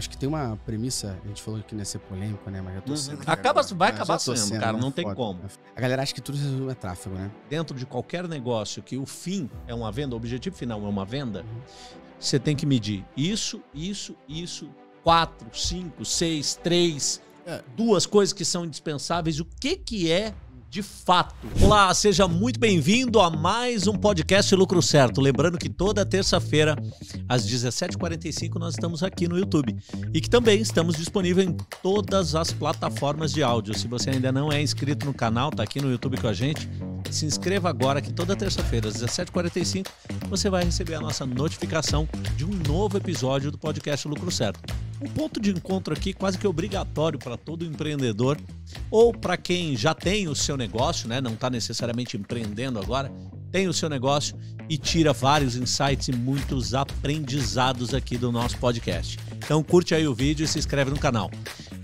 acho que tem uma premissa, a gente falou que não ia ser polêmico, né? Mas já tô Uhum. sendo. Acaba, vai Já acabar tô sendo, cara, né? não tem Foda. como. A galera acha que tudo resume a tráfego, né? Dentro de qualquer negócio que o fim é uma venda, o objetivo final é uma venda, você tem que medir isso, isso, isso, quatro, cinco, seis, três, É. duas coisas que são indispensáveis. O que que é de fato? Olá, seja muito bem-vindo a mais um podcast Lucro Certo. Lembrando que toda terça-feira, às 17h45, nós estamos aqui no YouTube. E que também estamos disponíveis em todas as plataformas de áudio. Se você ainda não é inscrito no canal, tá aqui no YouTube com a gente, se inscreva agora que toda terça-feira, às 17h45, você vai receber a nossa notificação de um novo episódio do podcast Lucro Certo. Um ponto de encontro aqui quase que obrigatório para todo empreendedor ou para quem já tem o seu negócio, né, não está necessariamente empreendendo agora, tem o seu negócio e tira vários insights e muitos aprendizados aqui do nosso podcast. Então curte aí o vídeo e se inscreve no canal.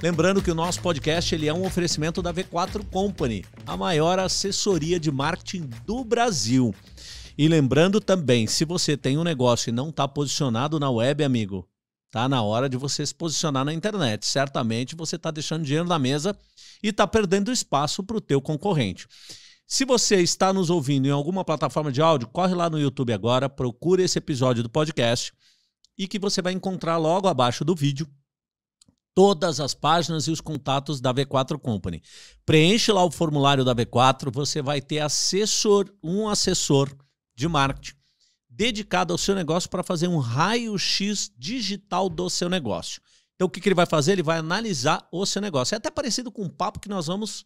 Lembrando que o nosso podcast ele é um oferecimento da V4 Company, a maior assessoria de marketing do Brasil. E lembrando também, se você tem um negócio e não está posicionado na web, amigo, tá na hora de você se posicionar na internet. Certamente você está deixando dinheiro na mesa e está perdendo espaço para o teu concorrente. Se você está nos ouvindo em alguma plataforma de áudio, corre lá no YouTube agora, procura esse episódio do podcast e que você vai encontrar logo abaixo do vídeo todas as páginas e os contatos da V4 Company. Preenche lá o formulário da V4, você vai ter assessor, um assessor de marketing dedicado ao seu negócio para fazer um raio-x digital do seu negócio. Então, o que, que ele vai fazer? Ele vai analisar o seu negócio. É até parecido com o papo que nós vamos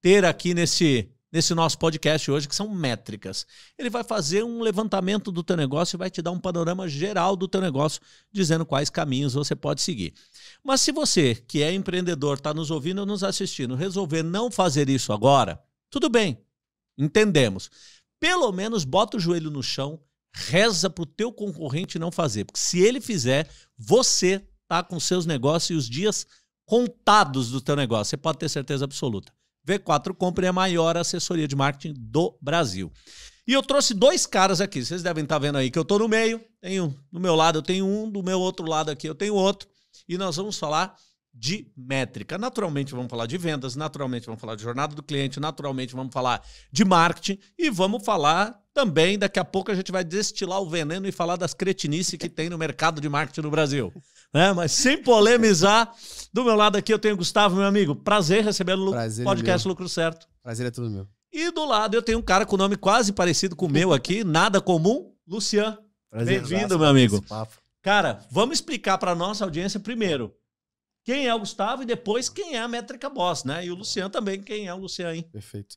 ter aqui nesse, nesse nosso podcast hoje, que são métricas. Ele vai fazer um levantamento do teu negócio e vai te dar um panorama geral do teu negócio, dizendo quais caminhos você pode seguir. Mas se você, que é empreendedor, está nos ouvindo ou nos assistindo, resolver não fazer isso agora, tudo bem, entendemos. Pelo menos bota o joelho no chão, reza para o teu concorrente não fazer, porque se ele fizer, você tá com seus negócios e os dias contados do teu negócio. Você pode ter certeza absoluta. V4 Company é a maior assessoria de marketing do Brasil. E eu trouxe dois caras aqui. Vocês devem estar vendo aí que eu estou no meio. Tenho do meu lado eu tenho um, do meu outro lado aqui eu tenho outro. E nós vamos falar de métrica. Naturalmente vamos falar de vendas, naturalmente vamos falar de jornada do cliente, naturalmente vamos falar de marketing e vamos falar também, daqui a pouco a gente vai destilar o veneno e falar das cretinices que tem no mercado de marketing no Brasil. Né? Mas sem polemizar, do meu lado aqui eu tenho o Gustavo, meu amigo. Prazer recebê-lo no Prazer é podcast meu. Lucro Certo. Prazer é tudo meu. E do lado eu tenho um cara com nome quase parecido com o meu aqui, nada comum, Lucian. Bem-vindo, meu amigo. Cara, vamos explicar para nossa audiência primeiro quem é o Gustavo e depois quem é a Métrica Boss, né? E o Lucian também, quem é o Lucian, hein? Perfeito.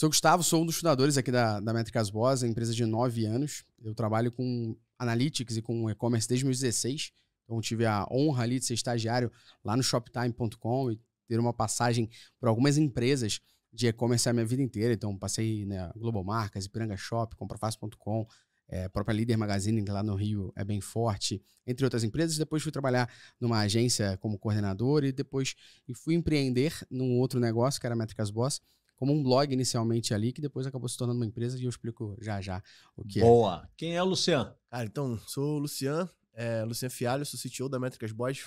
Sou Gustavo, sou um dos fundadores aqui da, da Métricas Boss, empresa de nove anos. Eu trabalho com Analytics e com e-commerce desde 2016. Então, tive a honra ali de ser estagiário lá no Shoptime.com e ter uma passagem por algumas empresas de e-commerce a minha vida inteira. Então, passei na Global Marcas, Ipiranga Shop, Comprafácil.com, é, própria Líder Magazine, que lá no Rio é bem forte, entre outras empresas. Depois fui trabalhar numa agência como coordenador e depois fui empreender num outro negócio, que era a Métricas Boss, como um blog inicialmente ali, que depois acabou se tornando uma empresa e eu explico já já o que é. Boa. Quem é o Lucian? Cara, então, sou o Lucian, é, Lucian Fialho, sou CTO da Métricas Boys,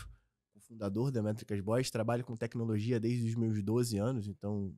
o fundador da Métricas Boys, trabalho com tecnologia desde os meus 12 anos, então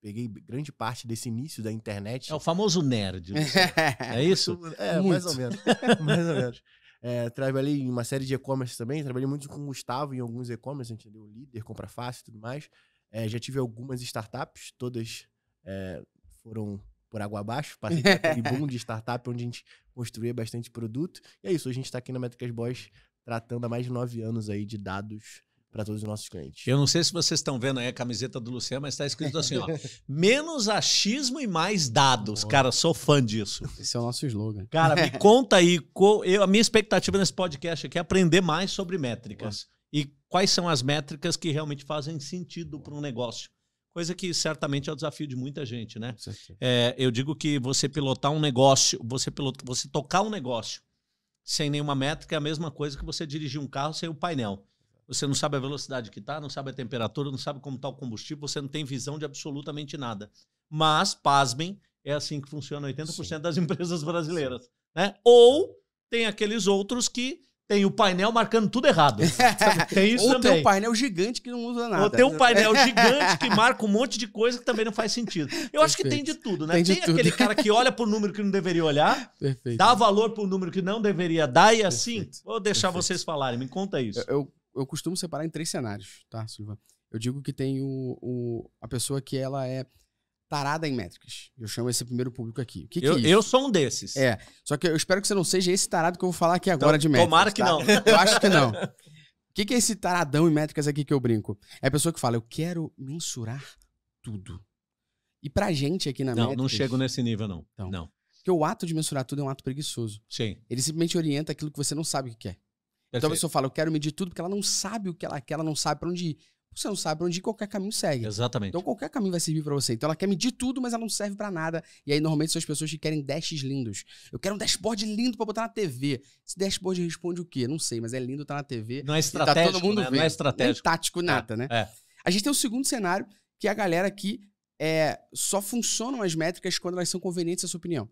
peguei grande parte desse início da internet. É o famoso nerd. Lucian. É isso? É, Muito. mais ou menos. mais ou menos. É, trabalhei em uma série de e-commerce também, trabalhei muito com o Gustavo em alguns e-commerce, a gente deu líder, compra fácil e tudo mais. É, já tive algumas startups, todas é, foram por água abaixo, passei por aquele boom de startup onde a gente construía bastante produto. E é isso, a gente está aqui na Métricas Boys tratando há mais de nove anos aí de dados para todos os nossos clientes. Eu não sei se vocês estão vendo aí a camiseta do Lucian, mas está escrito assim, ó. Menos achismo e mais dados. Boa. Cara, sou fã disso. Esse é o nosso slogan. Cara, me conta aí, eu- a minha expectativa nesse podcast aqui é aprender mais sobre métricas. E quais são as métricas que realmente fazem sentido para um negócio. Coisa que certamente é o desafio de muita gente, né? É, eu digo que você pilotar um negócio, você, pilota, você tocar um negócio sem nenhuma métrica é a mesma coisa que você dirigir um carro sem o painel. Você não sabe a velocidade que está, não sabe a temperatura, não sabe como está o combustível, você não tem visão de absolutamente nada. Mas, pasmem, é assim que funciona 80% das empresas brasileiras. Né? Ou tem aqueles outros que tem o painel marcando tudo errado. Tem isso Ou também. tem um painel gigante que não usa nada. Ou tem um painel gigante que marca um monte de coisa que também não faz sentido. Eu acho que tem de tudo, né? Tem Tem, tudo. aquele cara que olha pro número que não deveria olhar, Perfeito. dá valor pro número que não deveria dar e assim. Perfeito. Vou deixar Perfeito. vocês falarem. Me conta isso. Eu, eu, eu costumo separar em três cenários, tá, Silva? Eu digo que tem o, o- a pessoa que ela é tarada em métricas. Eu chamo esse primeiro público aqui. Que, que Eu, é eu sou um desses. É, só que eu espero que você não seja esse tarado que eu vou falar aqui agora Então, de métricas. tomara que tá? não. Eu acho que não. O que, que é esse taradão em métricas aqui que eu brinco? É a pessoa que fala, eu quero mensurar tudo. E pra gente aqui na Não, métricas... não chego nesse nível, não. Então. Não. Porque o ato de mensurar tudo é um ato preguiçoso. Sim. Ele simplesmente orienta aquilo que você não sabe o que quer. Então a pessoa fala, eu quero medir tudo porque ela não sabe o que ela quer, ela não sabe pra onde ir. Você não sabe onde qualquer caminho segue. Exatamente. Então qualquer caminho vai servir pra você. Então ela quer medir tudo, mas ela não serve pra nada. E aí normalmente são as pessoas que querem dashes lindos. Eu quero um dashboard lindo pra botar na TV. Esse dashboard responde o quê? Não sei, mas é lindo, tá na TV. não é estratégico, tá todo mundo né? vendo. Não é estratégico. Nem tático, nada, né? É. A gente tem o segundo cenário, que é a galera que é, só funcionam as métricas quando elas são convenientes à sua opinião.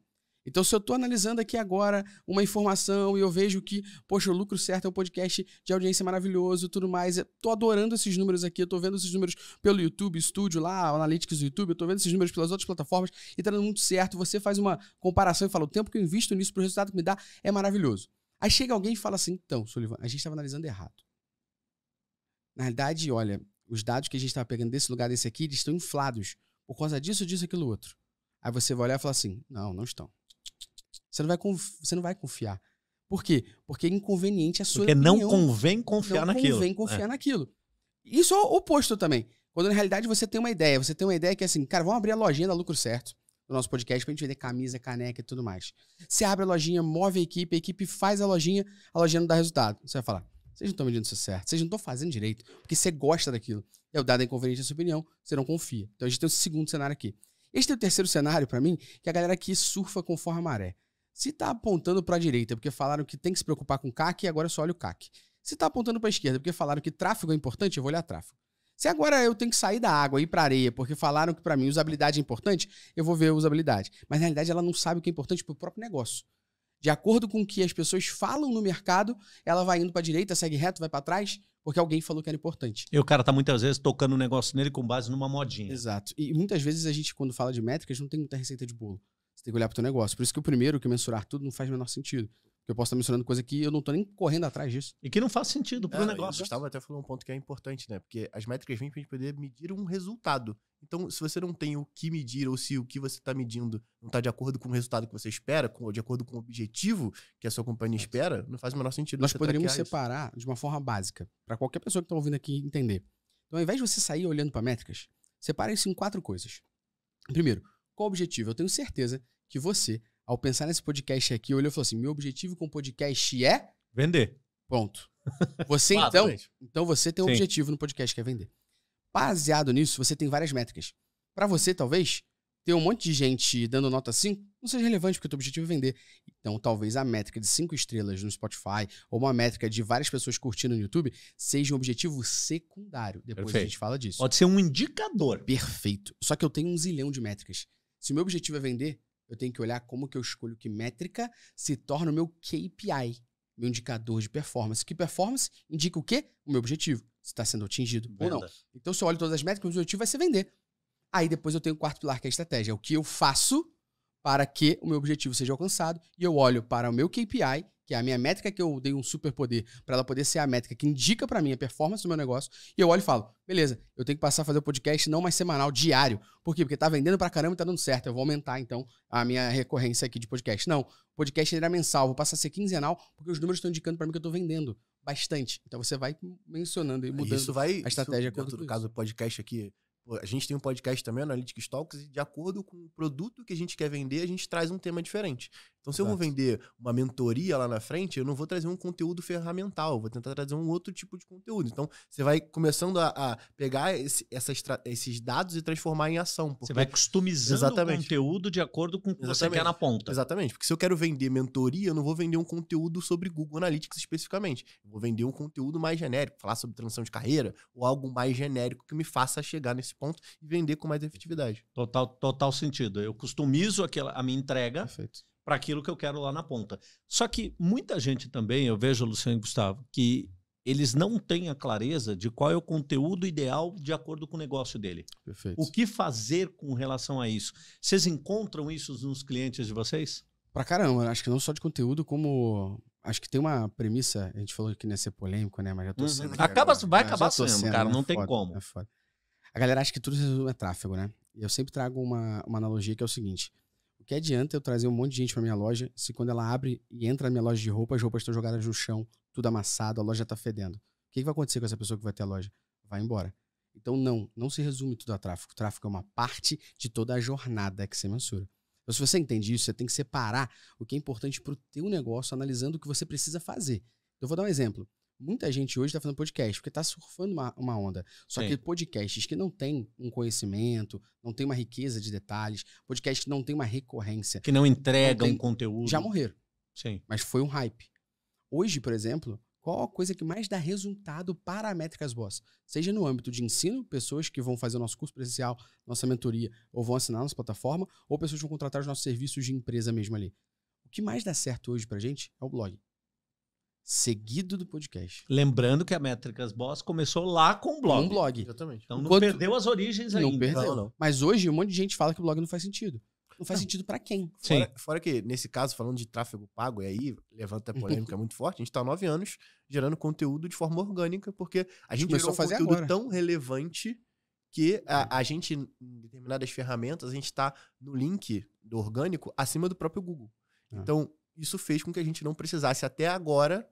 Então, se eu estou analisando aqui agora uma informação e eu vejo que, poxa, o Lucro Certo é um podcast de audiência maravilhoso e tudo mais, tô adorando esses números aqui, tô vendo esses números pelo YouTube Studio lá, o Analytics do YouTube, tô vendo esses números pelas outras plataformas e tá dando muito certo. Você faz uma comparação e fala, o tempo que eu invisto nisso pro resultado que me dá é maravilhoso. Aí chega alguém e fala assim, então, Sullivan, a gente estava analisando errado. Na realidade, olha, os dados que a gente estava pegando desse lugar, desse aqui, eles estão inflados por causa disso, disso, aquilo, outro. Aí você vai olhar e falar assim: não, não estão. Você não vai, você não vai confiar. Por quê? Porque é inconveniente a sua Porque não opinião. convém confiar não naquilo. convém confiar naquilo. Isso é o oposto também. Quando na realidade você tem uma ideia, você tem uma ideia que é assim, cara, vamos abrir a lojinha da Lucro Certo, do nosso podcast, pra gente vender camisa, caneca e tudo mais. Você abre a lojinha, move a equipe, a equipe faz a lojinha, a lojinha não dá resultado. Você vai falar, vocês não estão medindo isso certo, vocês não estão fazendo direito, porque você gosta daquilo. É o dado é inconveniente a sua opinião, você não confia. Então a gente tem esse segundo cenário aqui. Este é o terceiro cenário, pra mim, que é a galera que surfa conforme a maré. Se tá apontando pra direita porque falaram que tem que se preocupar com CAC, agora eu só olho o CAC. Se tá apontando pra esquerda porque falaram que tráfego é importante, eu vou olhar tráfego. Se agora eu tenho que sair da água e ir pra areia porque falaram que pra mim usabilidade é importante, eu vou ver usabilidade. Mas na realidade ela não sabe o que é importante pro próprio negócio. De acordo com o que as pessoas falam no mercado, ela vai indo pra direita, segue reto, vai pra trás, porque alguém falou que era importante. E o cara tá muitas vezes tocando um negócio nele com base numa modinha. Exato. E muitas vezes a gente, quando fala de métricas, não tem muita receita de bolo. Você tem que olhar pro teu negócio. Por isso que o primeiro, que é mensurar tudo, não faz o menor sentido. Porque eu posso estar mensurando coisa que eu não tô nem correndo atrás disso. E que não faz sentido pro É, e O negócio. Gustavo até falou um ponto que é importante, né? Porque as métricas vêm pra gente poder medir um resultado. Então, se você não tem o que medir, ou se o que você está medindo não está de acordo com o resultado que você espera, com, ou de acordo com o objetivo que a sua companhia espera, não faz o menor sentido. Nós você poderíamos traquear isso. separar de uma forma básica, para qualquer pessoa que está ouvindo aqui entender. Então, ao invés de você sair olhando para métricas, separe isso em quatro coisas. Primeiro, qual o objetivo? Eu tenho certeza que você, ao pensar nesse podcast aqui, olhou e falou assim: meu objetivo com o podcast é. Vender. Ponto. Você, então, então você tem um Sim. objetivo no podcast que é vender. Baseado nisso, você tem várias métricas. Para você, talvez, ter um monte de gente dando nota 5 não seja relevante, porque o teu objetivo é vender. Então, talvez a métrica de 5 estrelas no Spotify ou uma métrica de várias pessoas curtindo no YouTube seja um objetivo secundário. Depois a Perfeito. gente fala disso. Pode ser um indicador. Perfeito. Só que eu tenho um zilhão de métricas. Se o meu objetivo é vender, eu tenho que olhar como que eu escolho que métrica se torna o meu KPI, meu indicador de performance. Que performance indica o quê? O meu objetivo. Se está sendo atingido ou não. Venda. Então, se eu olho todas as métricas, o meu objetivo vai ser vender. Aí depois eu tenho o quarto pilar, que é a estratégia. É o que eu faço para que o meu objetivo seja alcançado. E eu olho para o meu KPI, que é a minha métrica que eu dei um superpoder para ela poder ser a métrica que indica para mim a performance do meu negócio. E eu olho e falo, beleza, eu tenho que passar a fazer o podcast não mais semanal, diário. Por quê? Porque tá vendendo pra caramba e tá dando certo. Eu vou aumentar, então, a minha recorrência aqui de podcast. Não, o podcast é mensal, vou passar a ser quinzenal, porque os números estão indicando para mim que eu tô vendendo bastante. Então você vai mencionando e mudando. Isso vai. a estratégia isso, dentro do caso do podcast aqui. A gente tem um podcast também, Analytics Talks, e de acordo com o produto que a gente quer vender, a gente traz um tema diferente. Então, se eu vou Exato. vender uma mentoria lá na frente, eu não vou trazer um conteúdo ferramental, eu vou tentar trazer um outro tipo de conteúdo. Então, você vai começando a, a pegar esse- essa estra- esses dados e transformar em ação. Você vai customizando Exatamente. o conteúdo de acordo com o que você Exatamente. quer na ponta. Exatamente, porque se eu quero vender mentoria, eu não vou vender um conteúdo sobre Google Analytics especificamente. Eu vou vender um conteúdo mais genérico, falar sobre transição de carreira, ou algo mais genérico que me faça chegar nesse ponto e vender com mais efetividade. Total, total sentido. Eu customizo aquela, a minha entrega Perfeito. Para aquilo que eu quero lá na ponta. Só que muita gente também, eu vejo, Luciano e Gustavo, que eles não têm a clareza de qual é o conteúdo ideal de acordo com o negócio dele. Perfeito. O que fazer com relação a isso? Vocês encontram isso nos clientes de vocês? Pra caramba, acho que não só de conteúdo, como. Acho que tem uma premissa, a gente falou que não ia ser polêmico, né? Mas já tô Uhum. sendo. Acaba- agora. vai acabar tô sendo, cara, né? não tem Foda, como. É. A galera acha que tudo resume a tráfego, né? E eu sempre trago uma, uma analogia que é o seguinte: o que adianta eu trazer um monte de gente pra minha loja se quando ela abre e entra na minha loja de roupa, as roupas estão jogadas no chão, tudo amassado, a loja tá fedendo? O que, que vai acontecer com essa pessoa que vai ter a loja? Vai embora. Então, não, não se resume tudo a tráfego. O tráfego é uma parte de toda a jornada que você mensura. Então, se você entende isso, você tem que separar o que é importante pro teu negócio, analisando o que você precisa fazer. Eu vou dar um exemplo. Muita gente hoje está fazendo podcast porque está surfando uma, uma onda. Só Sim. que podcasts que não têm um conhecimento, não tem uma riqueza de detalhes, podcasts que não tem uma recorrência, Que não entregam tem- conteúdo. já morreram. Sim. Mas foi um hype. Hoje, por exemplo, qual a coisa que mais dá resultado para a Métricas Boss? Seja no âmbito de ensino, pessoas que vão fazer o nosso curso presencial, nossa mentoria, ou vão assinar nossa plataforma, ou pessoas que vão contratar os nossos serviços de empresa mesmo ali. O que mais dá certo hoje pra gente é o blog. Seguido do podcast. Lembrando que a Métricas Boss começou lá com o blog. Um blog. Exatamente. Então não Enquanto- perdeu as origens ainda. Não perdeu. Não, não. Mas hoje um monte de gente fala que o blog não faz sentido. Não faz Não. sentido pra quem? Sim. Fora, fora que, nesse caso, falando de tráfego pago, e aí levanta a polêmica muito forte, a gente está há nove anos gerando conteúdo de forma orgânica, porque a gente começou gerou um a fazer conteúdo agora. tão relevante que a, a gente, em determinadas ferramentas, a gente está no link do orgânico acima do próprio Google. Ah. Então, isso fez com que a gente não precisasse até agora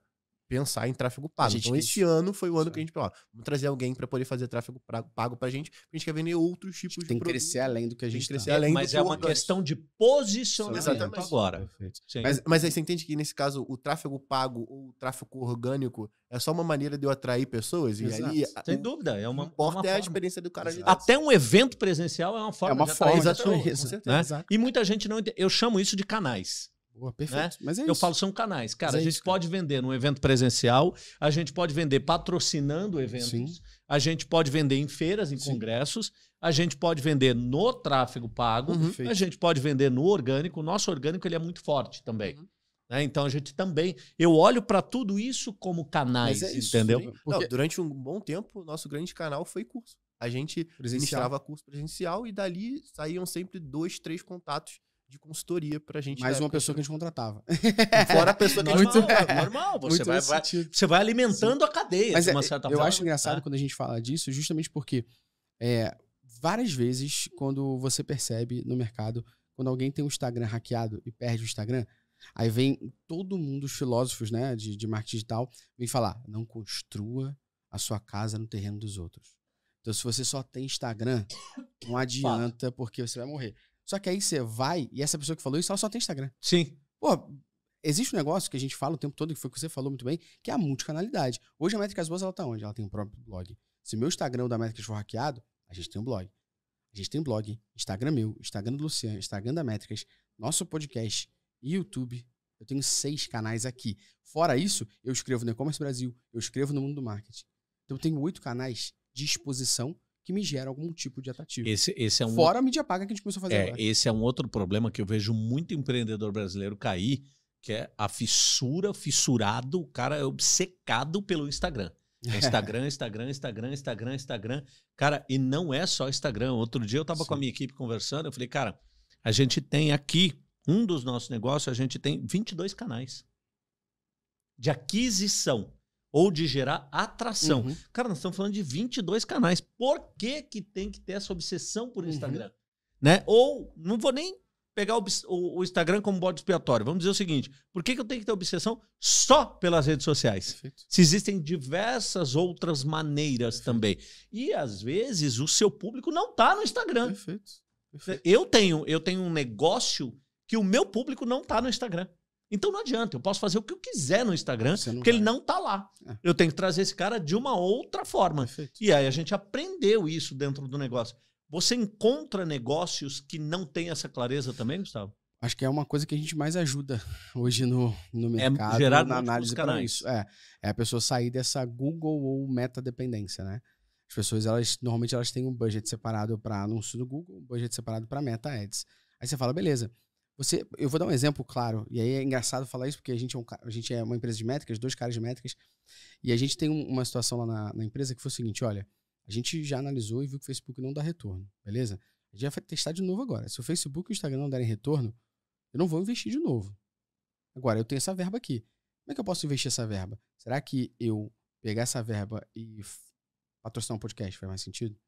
pensar em tráfego pago. Então, quis- esse ano foi o ano Isso que a gente falou, ó, vamos trazer alguém para poder fazer tráfego pra- pago pra gente, porque a gente quer vender outros tipos de Tem que produto. crescer além do que a Tem gente que crescer tá. além do Mas que é uma orgânico. questão de posicionamento Exatamente. agora. Perfeito. Sim. Mas, mas aí você entende que nesse caso o tráfego pago ou o tráfego orgânico é só uma maneira de eu atrair pessoas? E ali Sem o dúvida, é que uma, importa uma é a experiência do cara de Exato. Até um evento presencial é uma forma É uma de atrair forma de pessoas, atrair, certeza. né? Exato. E muita gente não entende. Eu chamo isso de canais. Boa, perfeito. Mas é Eu isso. falo, são canais. Cara, Mas é a gente isso, cara. pode vender num evento presencial, a gente pode vender patrocinando eventos, Sim. a gente pode vender em feiras, em Sim. congressos, a gente pode vender no tráfego pago, Uhum. A gente pode vender no orgânico. O nosso orgânico ele é muito forte também. Uhum. né? Então a gente também. Eu olho para tudo isso como canais, é isso. entendeu? Não, Porque durante um bom tempo, o nosso grande canal foi curso. A gente presencial. ministrava curso presencial e dali saíam sempre dois, três contatos de consultoria pra gente. Mais uma pessoa que a gente contratava. Fora a pessoa que a gente normal. Você vai, você vai alimentando a cadeia, Mas de é, uma certa eu forma. acho engraçado tá? quando a gente fala disso, justamente porque é, várias vezes, quando você percebe no mercado, quando alguém tem um Instagram hackeado e perde o Instagram, aí vem todo mundo, os filósofos né, de, de marketing digital, vem falar: não construa a sua casa no terreno dos outros. Então, se você só tem Instagram, não adianta, porque você vai morrer. Só que aí você vai, e essa pessoa que falou isso, ela só tem Instagram. Sim. Pô, existe um negócio que a gente fala o tempo todo, que foi o que você falou muito bem, que é a multicanalidade. Hoje a Métricas Boas, ela tá onde? Ela tem o próprio blog. Se meu Instagram da Métricas for hackeado, a gente tem um blog. A gente tem blog, Instagram meu, Instagram do Luciano, Instagram da Métricas, nosso podcast, YouTube. Eu tenho seis canais aqui. Fora isso, eu escrevo no E-Commerce Brasil, eu escrevo no Mundo do Marketing. Então eu tenho oito canais de exposição que me geram algum tipo de atrativo. Esse, esse é um Fora a mídia paga que a gente começou a fazer É, agora. esse é um outro problema que eu vejo muito empreendedor brasileiro cair, que é a fissura, fissurado, o cara é obcecado pelo Instagram. Instagram, Instagram, Instagram, Instagram, Instagram. Cara, e não é só Instagram. Outro dia eu tava com a minha equipe conversando, eu falei, cara, a gente tem aqui, um dos nossos negócios, a gente tem 22 canais de aquisição ou de gerar atração. Uhum. Cara, nós estamos falando de 22 canais. Por que, que tem que ter essa obsessão por Uhum. Instagram? Né? Ou, não vou nem pegar o, o- o Instagram como bode expiatório. Vamos dizer o seguinte: por que, que eu tenho que ter obsessão só pelas redes sociais? Perfeito. Se existem diversas outras maneiras também. E às vezes o seu público não está no Instagram. Perfeito. Perfeito. Eu tenho, eu tenho um negócio que o meu público não está no Instagram. Então não adianta, eu posso fazer o que eu quiser no Instagram, porque ele vai. não tá lá. É. Eu tenho que trazer esse cara de uma outra forma. Perfeito. E aí a gente aprendeu isso dentro do negócio. Você encontra negócios que não têm essa clareza também, Gustavo? Acho que é uma coisa que a gente mais ajuda hoje no, no mercado, É gerar na análise para isso. É, é a pessoa sair dessa Google ou meta dependência, né? As pessoas, elas normalmente elas têm um budget separado para anúncio do Google, um budget separado para meta ads. Aí você fala, beleza. Você, eu vou dar um exemplo claro, e aí é engraçado falar isso, porque a gente é, um, a gente é uma empresa de métricas, dois caras de métricas, e a gente tem um, uma situação lá na, na, empresa que foi o seguinte: olha, a gente já analisou e viu que o Facebook não dá retorno, beleza? A gente vai testar de novo agora. Se o Facebook e o Instagram não derem retorno, eu não vou investir de novo. Agora, eu tenho essa verba aqui. Como é que eu posso investir essa verba? Será que eu pegar essa verba e patrocinar um podcast faz mais sentido?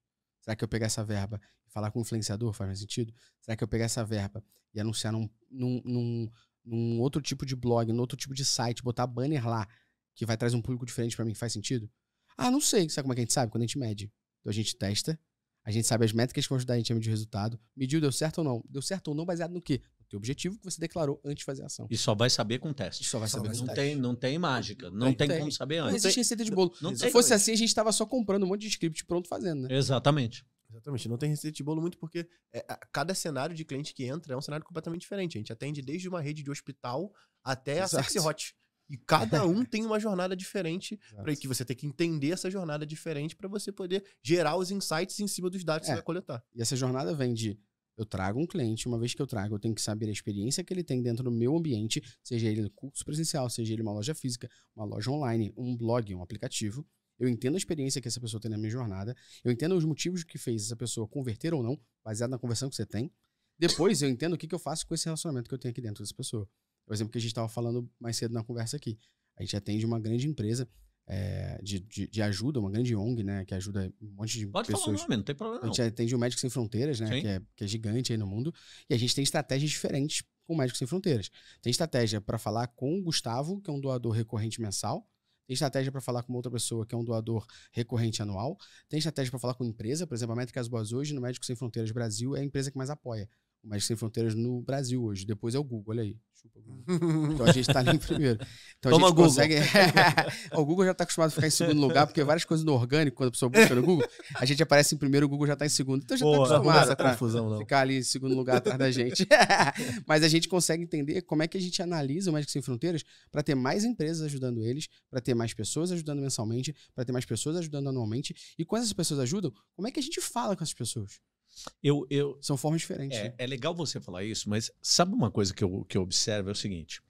Será que eu pegar essa verba e falar com um influenciador faz mais sentido? Será que eu pegar essa verba e anunciar num, num, num, num outro tipo de blog, num outro tipo de site, botar banner lá, que vai trazer um público diferente para mim, faz sentido? Ah, não sei. Sabe como é que a gente sabe? Quando a gente mede. Então a gente testa, a gente sabe as métricas que vão ajudar a gente a medir o resultado. Mediu, deu certo ou não? Deu certo ou não baseado no quê? Teu objetivo que você declarou antes de fazer a ação. E só vai saber com teste. E só vai Só saber vai com Não teste. tem, não tem mágica. Não, tem, tem. como saber Não antes. existe receita de bolo. Não Se tem. fosse assim, a gente tava só comprando um monte de script pronto fazendo, né? Exatamente. Exatamente. Não tem receita de bolo muito porque é, a- cada cenário de cliente que entra é um cenário completamente diferente. A gente atende desde uma rede de hospital até a Exato. Sexy Hot. E cada um tem uma jornada diferente para que você tem que entender essa jornada diferente para você poder gerar os insights em cima dos dados que É. você vai coletar. E essa jornada vem de eu trago um cliente, uma vez que eu trago, eu tenho que saber a experiência que ele tem dentro do meu ambiente, seja ele curso presencial, seja ele uma loja física, uma loja online, um blog, um aplicativo. Eu entendo a experiência que essa pessoa tem na minha jornada, eu entendo os motivos que fez essa pessoa converter ou não, baseado na conversão que você tem. Depois eu entendo o que, que eu faço com esse relacionamento que eu tenho aqui dentro dessa pessoa. Por exemplo, que a gente estava falando mais cedo na conversa aqui. A gente atende uma grande empresa eh, de, de, de ajuda, uma grande ONG, né? Que ajuda um monte de Pode falar pessoas. o nome, não tem problema. A Não. gente atende o Médicos Sem Fronteiras, né? Que é, que é gigante aí no mundo. E a gente tem estratégias diferentes com o Médicos Sem Fronteiras. Tem estratégia para falar com o Gustavo, que é um doador recorrente mensal. Tem estratégia para falar com outra pessoa, que é um doador recorrente anual. Tem estratégia para falar com empresa. Por exemplo, a Métricas Boas hoje, no Médicos Sem Fronteiras Brasil, é a empresa que mais apoia o Médicos Sem Fronteiras no Brasil hoje. Depois é o Google, olha aí. Chupa, Google. Então a gente tá ali em primeiro. Então Toma a gente Google. consegue. o Google já tá acostumado a ficar em segundo lugar, porque várias coisas no orgânico, quando a pessoa busca no Google, a gente aparece em primeiro, o Google já tá em segundo. Então já tá arruma acostumado a confusão, não. ficar ali em segundo lugar atrás da gente. Mas a gente consegue entender como é que a gente analisa o Médicos Sem Fronteiras para ter mais empresas ajudando eles, para ter mais pessoas ajudando mensalmente, para ter mais pessoas ajudando anualmente. E quando essas pessoas ajudam, como é que a gente fala com essas pessoas? Eu, eu, São formas diferentes. é, né? é legal você falar isso, mas sabe uma coisa que eu, que eu observo é o seguinte: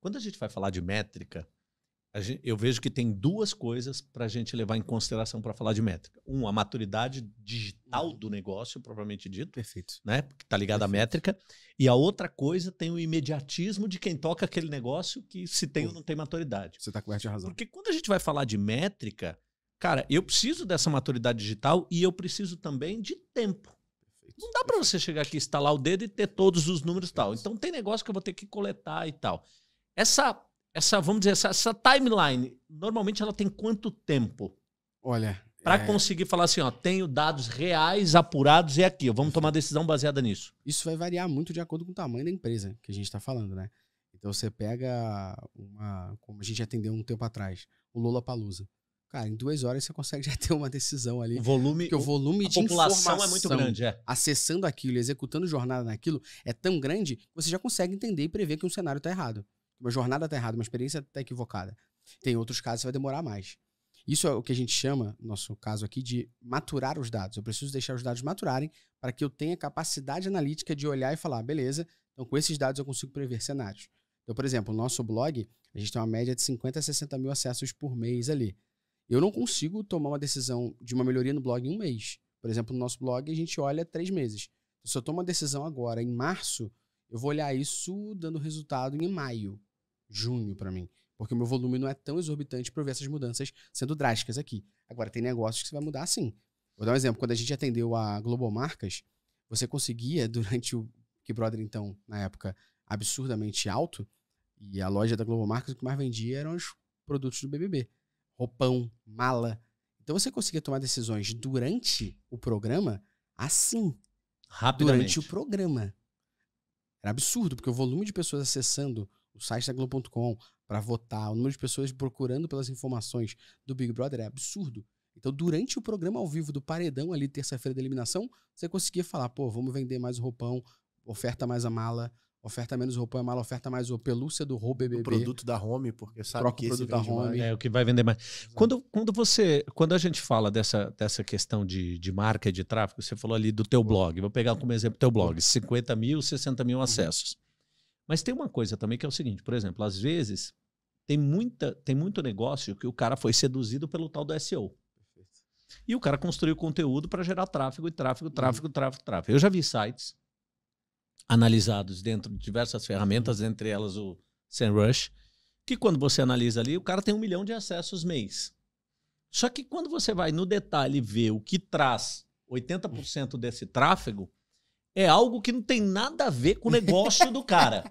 quando a gente vai falar de métrica, a gen- eu vejo que tem duas coisas para a gente levar em consideração para falar de métrica. Um, a maturidade digital Uhum. do negócio, propriamente dito, Perfeito. né? Porque tá ligado à métrica. E a outra coisa tem o imediatismo de quem toca aquele negócio que se tem ou não tem maturidade. Você tá coberto de razão. Porque quando a gente vai falar de métrica, cara, eu preciso dessa maturidade digital e eu preciso também de tempo. Perfeito. Não dá para você chegar aqui, instalar o dedo e ter todos os números e tal. Então tem negócio que eu vou ter que coletar e tal. Essa, essa vamos dizer, essa, essa timeline, normalmente ela tem quanto tempo? Olha. Para é, conseguir falar assim, ó, tenho dados reais apurados e aqui, vamos tomar decisão baseada nisso. Isso vai variar muito de acordo com o tamanho da empresa que a gente está falando, né? Então você pega uma. Como a gente atendeu um tempo atrás, o Lula Palusa. Cara, em duas horas você consegue já ter uma decisão ali. O volume, Porque o volume de população informação é muito grande, é. acessando aquilo, executando jornada naquilo, é tão grande que você já consegue entender e prever que um cenário está errado. Uma jornada está errada, uma experiência está equivocada. Tem outros casos que vai demorar mais. Isso é o que a gente chama, no nosso caso aqui, de maturar os dados. Eu preciso deixar os dados maturarem para que eu tenha capacidade analítica de olhar e falar, beleza, então com esses dados eu consigo prever cenários. Então, por exemplo, o nosso blog, a gente tem uma média de 50 a 60 mil acessos por mês ali. Eu não consigo tomar uma decisão de uma melhoria no blog em um mês. Por exemplo, no nosso blog a gente olha três meses. Se eu tomo uma decisão agora, em março, eu vou olhar isso dando resultado em maio, junho para mim. Porque o meu volume não é tão exorbitante para ver essas mudanças sendo drásticas aqui. Agora, tem negócios que você vai mudar sim. Vou dar um exemplo. Quando a gente atendeu a Global Marcas, você conseguia, durante o que Brother, então, na época, absurdamente alto, e a loja da Global Marcas, o que mais vendia eram os produtos do BBB. Roupão, mala. Então você conseguia tomar decisões durante o programa assim Rapidamente. durante o programa. Era absurdo, porque o volume de pessoas acessando o site da Globo.com para votar, o número de pessoas procurando pelas informações do Big Brother é absurdo. Então, durante o programa ao vivo do Paredão, ali, terça-feira da eliminação, você conseguia falar, pô, vamos vender mais o roupão, oferta mais a mala, oferta menos o roupão a mala, oferta mais o pelúcia do Rô BBB. O produto da Home, porque sabe Troca o que esse produto da Home. mais. É o que vai vender mais. Quando, quando você, quando a gente fala dessa, dessa questão de, de marca e de tráfego, você falou ali do teu blog. Vou pegar como exemplo teu blog, 50 mil, 60 mil acessos. Mas tem uma coisa também que é o seguinte, por exemplo, às vezes tem, muita, tem muito negócio que o cara foi seduzido pelo tal do SEO. E o cara construiu conteúdo para gerar tráfego e tráfego, tráfego, uhum. tráfego, tráfego. Eu já vi sites analisados dentro de diversas ferramentas, entre elas o SEMrush, que quando você analisa ali, o cara tem um milhão de acessos mês. Só que quando você vai no detalhe ver o que traz 80% desse tráfego, é algo que não tem nada a ver com o negócio do cara.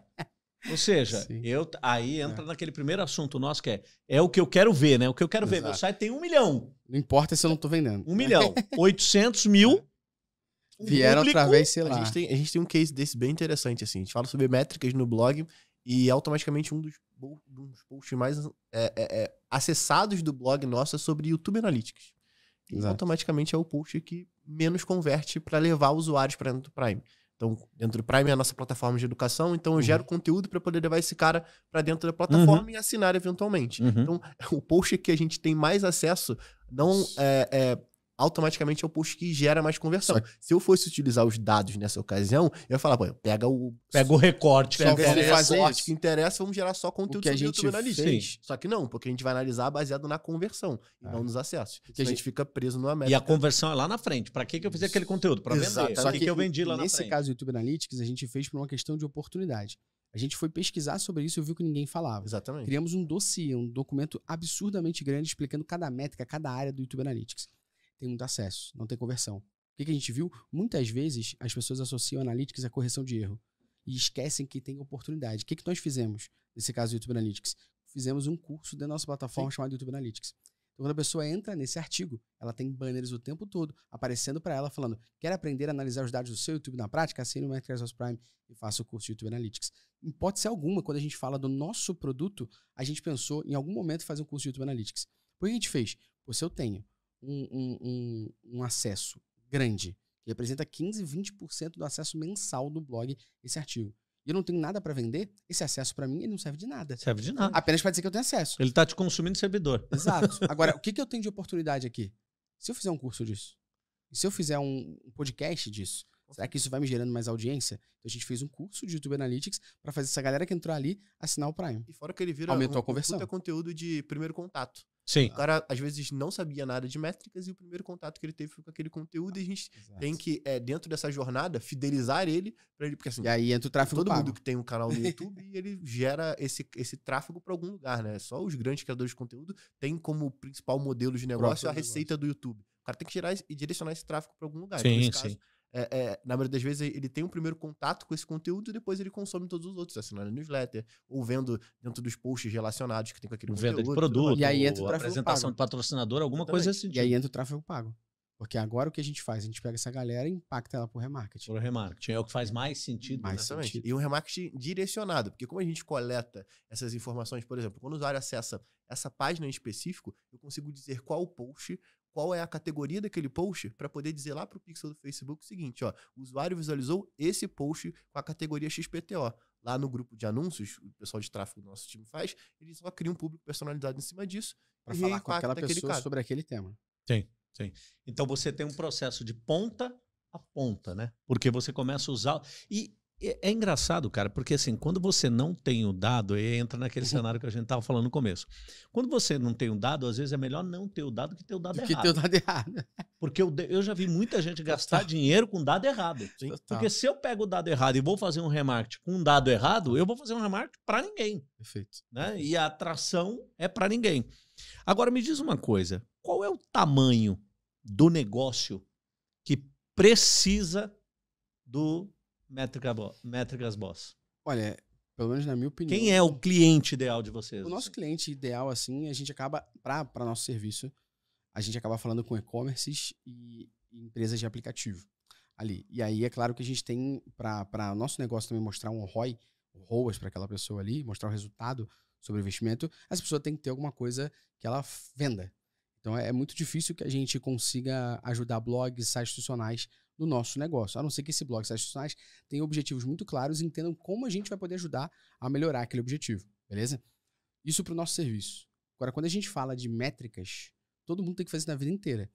Ou seja, eu, aí entra é. naquele primeiro assunto nosso que é é o que eu quero ver, né? O que eu quero Exato. ver. Meu site tem um milhão. Não importa se eu não estou vendendo. Um milhão. 800 mil. É. Vieram outra vez, sei lá. A gente, tem, a gente tem um case desse bem interessante, assim. A gente fala sobre métricas no blog e automaticamente um dos, um dos posts mais é, é, é, acessados do blog nosso é sobre YouTube Analytics. E automaticamente é o post que menos converte para levar usuários para dentro do Prime. Então, dentro do Prime é a nossa plataforma de educação, então eu uhum. gero conteúdo para poder levar esse cara para dentro da plataforma uhum. e assinar eventualmente. Uhum. Então, o post que a gente tem mais acesso não é, é automaticamente é o post que gera mais conversão. Só... Se eu fosse utilizar os dados nessa ocasião, eu ia falar, pô, pega o. Pega o recorte pega que. O recorte que interessa, vamos gerar só conteúdo que a gente fez. Só que não, porque a gente vai analisar baseado na conversão e não ah. nos acessos. Porque a gente fica preso no América. E a conversão é lá na frente. Para que, que eu fiz aquele conteúdo? Para vender. Só que, que eu vendi lá na frente. Nesse caso do YouTube Analytics, a gente fez por uma questão de oportunidade. A gente foi pesquisar sobre isso e viu que ninguém falava. Exatamente. Criamos um dossiê, um documento absurdamente grande explicando cada métrica, cada área do YouTube Analytics tem muito acesso, não tem conversão. O que, que a gente viu? Muitas vezes as pessoas associam Analytics à correção de erro e esquecem que tem oportunidade. O que, que nós fizemos nesse caso do YouTube Analytics? Fizemos um curso da nossa plataforma Sim. chamado YouTube Analytics. Então, quando a pessoa entra nesse artigo, ela tem banners o tempo todo aparecendo para ela falando: quer aprender a analisar os dados do seu YouTube na prática? Assine o Microsoft Prime e faça o curso de YouTube Analytics. Em hipótese alguma, quando a gente fala do nosso produto, a gente pensou em algum momento fazer um curso de YouTube Analytics. Por que a gente fez? Pois se eu tenho um, um, um, acesso grande, que representa 15, 20% do acesso mensal do blog, esse artigo, e eu não tenho nada para vender, esse acesso para mim ele não serve de nada. Serve de nada. Apenas para dizer que eu tenho acesso. Ele tá te consumindo servidor. Exato. Agora, o que, que eu tenho de oportunidade aqui? Se eu fizer um curso disso, se eu fizer um podcast disso, será que isso vai me gerando mais audiência? Então a gente fez um curso de YouTube Analytics para fazer essa galera que entrou ali assinar o Prime. E fora que ele vira Aumentou um, a conversão. Um conteúdo de primeiro contato. Sim. O cara, às vezes, não sabia nada de métricas e o primeiro contato que ele teve foi com aquele conteúdo e a gente Exato. tem que, é, dentro dessa jornada, fidelizar ele para ele. Porque assim. E aí entra o tráfego Todo pago. mundo que tem um canal no YouTube ele gera esse, esse tráfego para algum lugar, né? Só os grandes criadores de conteúdo têm como principal modelo de negócio a receita negócio. do YouTube. O cara tem que gerar e direcionar esse tráfego para algum lugar. Sim, então, sim. Caso, é, é, na maioria das vezes, ele tem um primeiro contato com esse conteúdo e depois ele consome todos os outros, assinando a newsletter, ou vendo dentro dos posts relacionados que tem com aquele Venda conteúdo. Venda de produto, e aí entra o apresentação pago. de patrocinador, alguma Exatamente. coisa assim. E aí entra o tráfego pago. Porque agora o que a gente faz? A gente pega essa galera e impacta ela por remarketing. Por remarketing. É o que faz mais sentido. Mais né? sentido. E um remarketing direcionado. Porque como a gente coleta essas informações, por exemplo, quando o usuário acessa essa página em específico, eu consigo dizer qual post, qual é a categoria daquele post para poder dizer lá para o pixel do Facebook o seguinte, ó, o usuário visualizou esse post com a categoria XPTO. Lá no grupo de anúncios, o pessoal de tráfego do nosso time faz, eles só criam um público personalizado em cima disso para falar com aquela pessoa cara. sobre aquele tema. Sim, sim. Então você tem um processo de ponta a ponta, né? Porque você começa a usar e é, é, engraçado, cara, porque assim, quando você não tem o dado, aí entra naquele uhum. cenário que a gente estava falando no começo. Quando você não tem o dado, às vezes é melhor não ter o dado que ter o dado do errado. Que ter o dado errado. Porque eu, eu já vi muita gente gastar dinheiro com dado errado. Porque se eu pego o dado errado e vou fazer um remarketing com um dado errado, eu vou fazer um remarketing para ninguém. Perfeito. Né? E a atração é para ninguém. Agora me diz uma coisa, qual é o tamanho do negócio que precisa do Métrica Métricas Boss? Olha, pelo menos na minha opinião. Quem é o cliente ideal de vocês? O nosso cliente ideal, assim, a gente acaba, para nosso serviço, a gente acaba falando com e-commerces e, empresas de aplicativo ali. E aí é claro que a gente tem, para o nosso negócio também mostrar um ROI, ROAS para aquela pessoa ali, mostrar o resultado sobre o investimento, essa pessoa tem que ter alguma coisa que ela venda. Então é, é muito difícil que a gente consiga ajudar blogs, sites institucionais no nosso negócio. A não ser que esse blog, sites institucionais, tenha objetivos muito claros e entendam como a gente vai poder ajudar a melhorar aquele objetivo, beleza? Isso para o nosso serviço. Agora, quando a gente fala de métricas, todo mundo tem que fazer isso na vida inteira.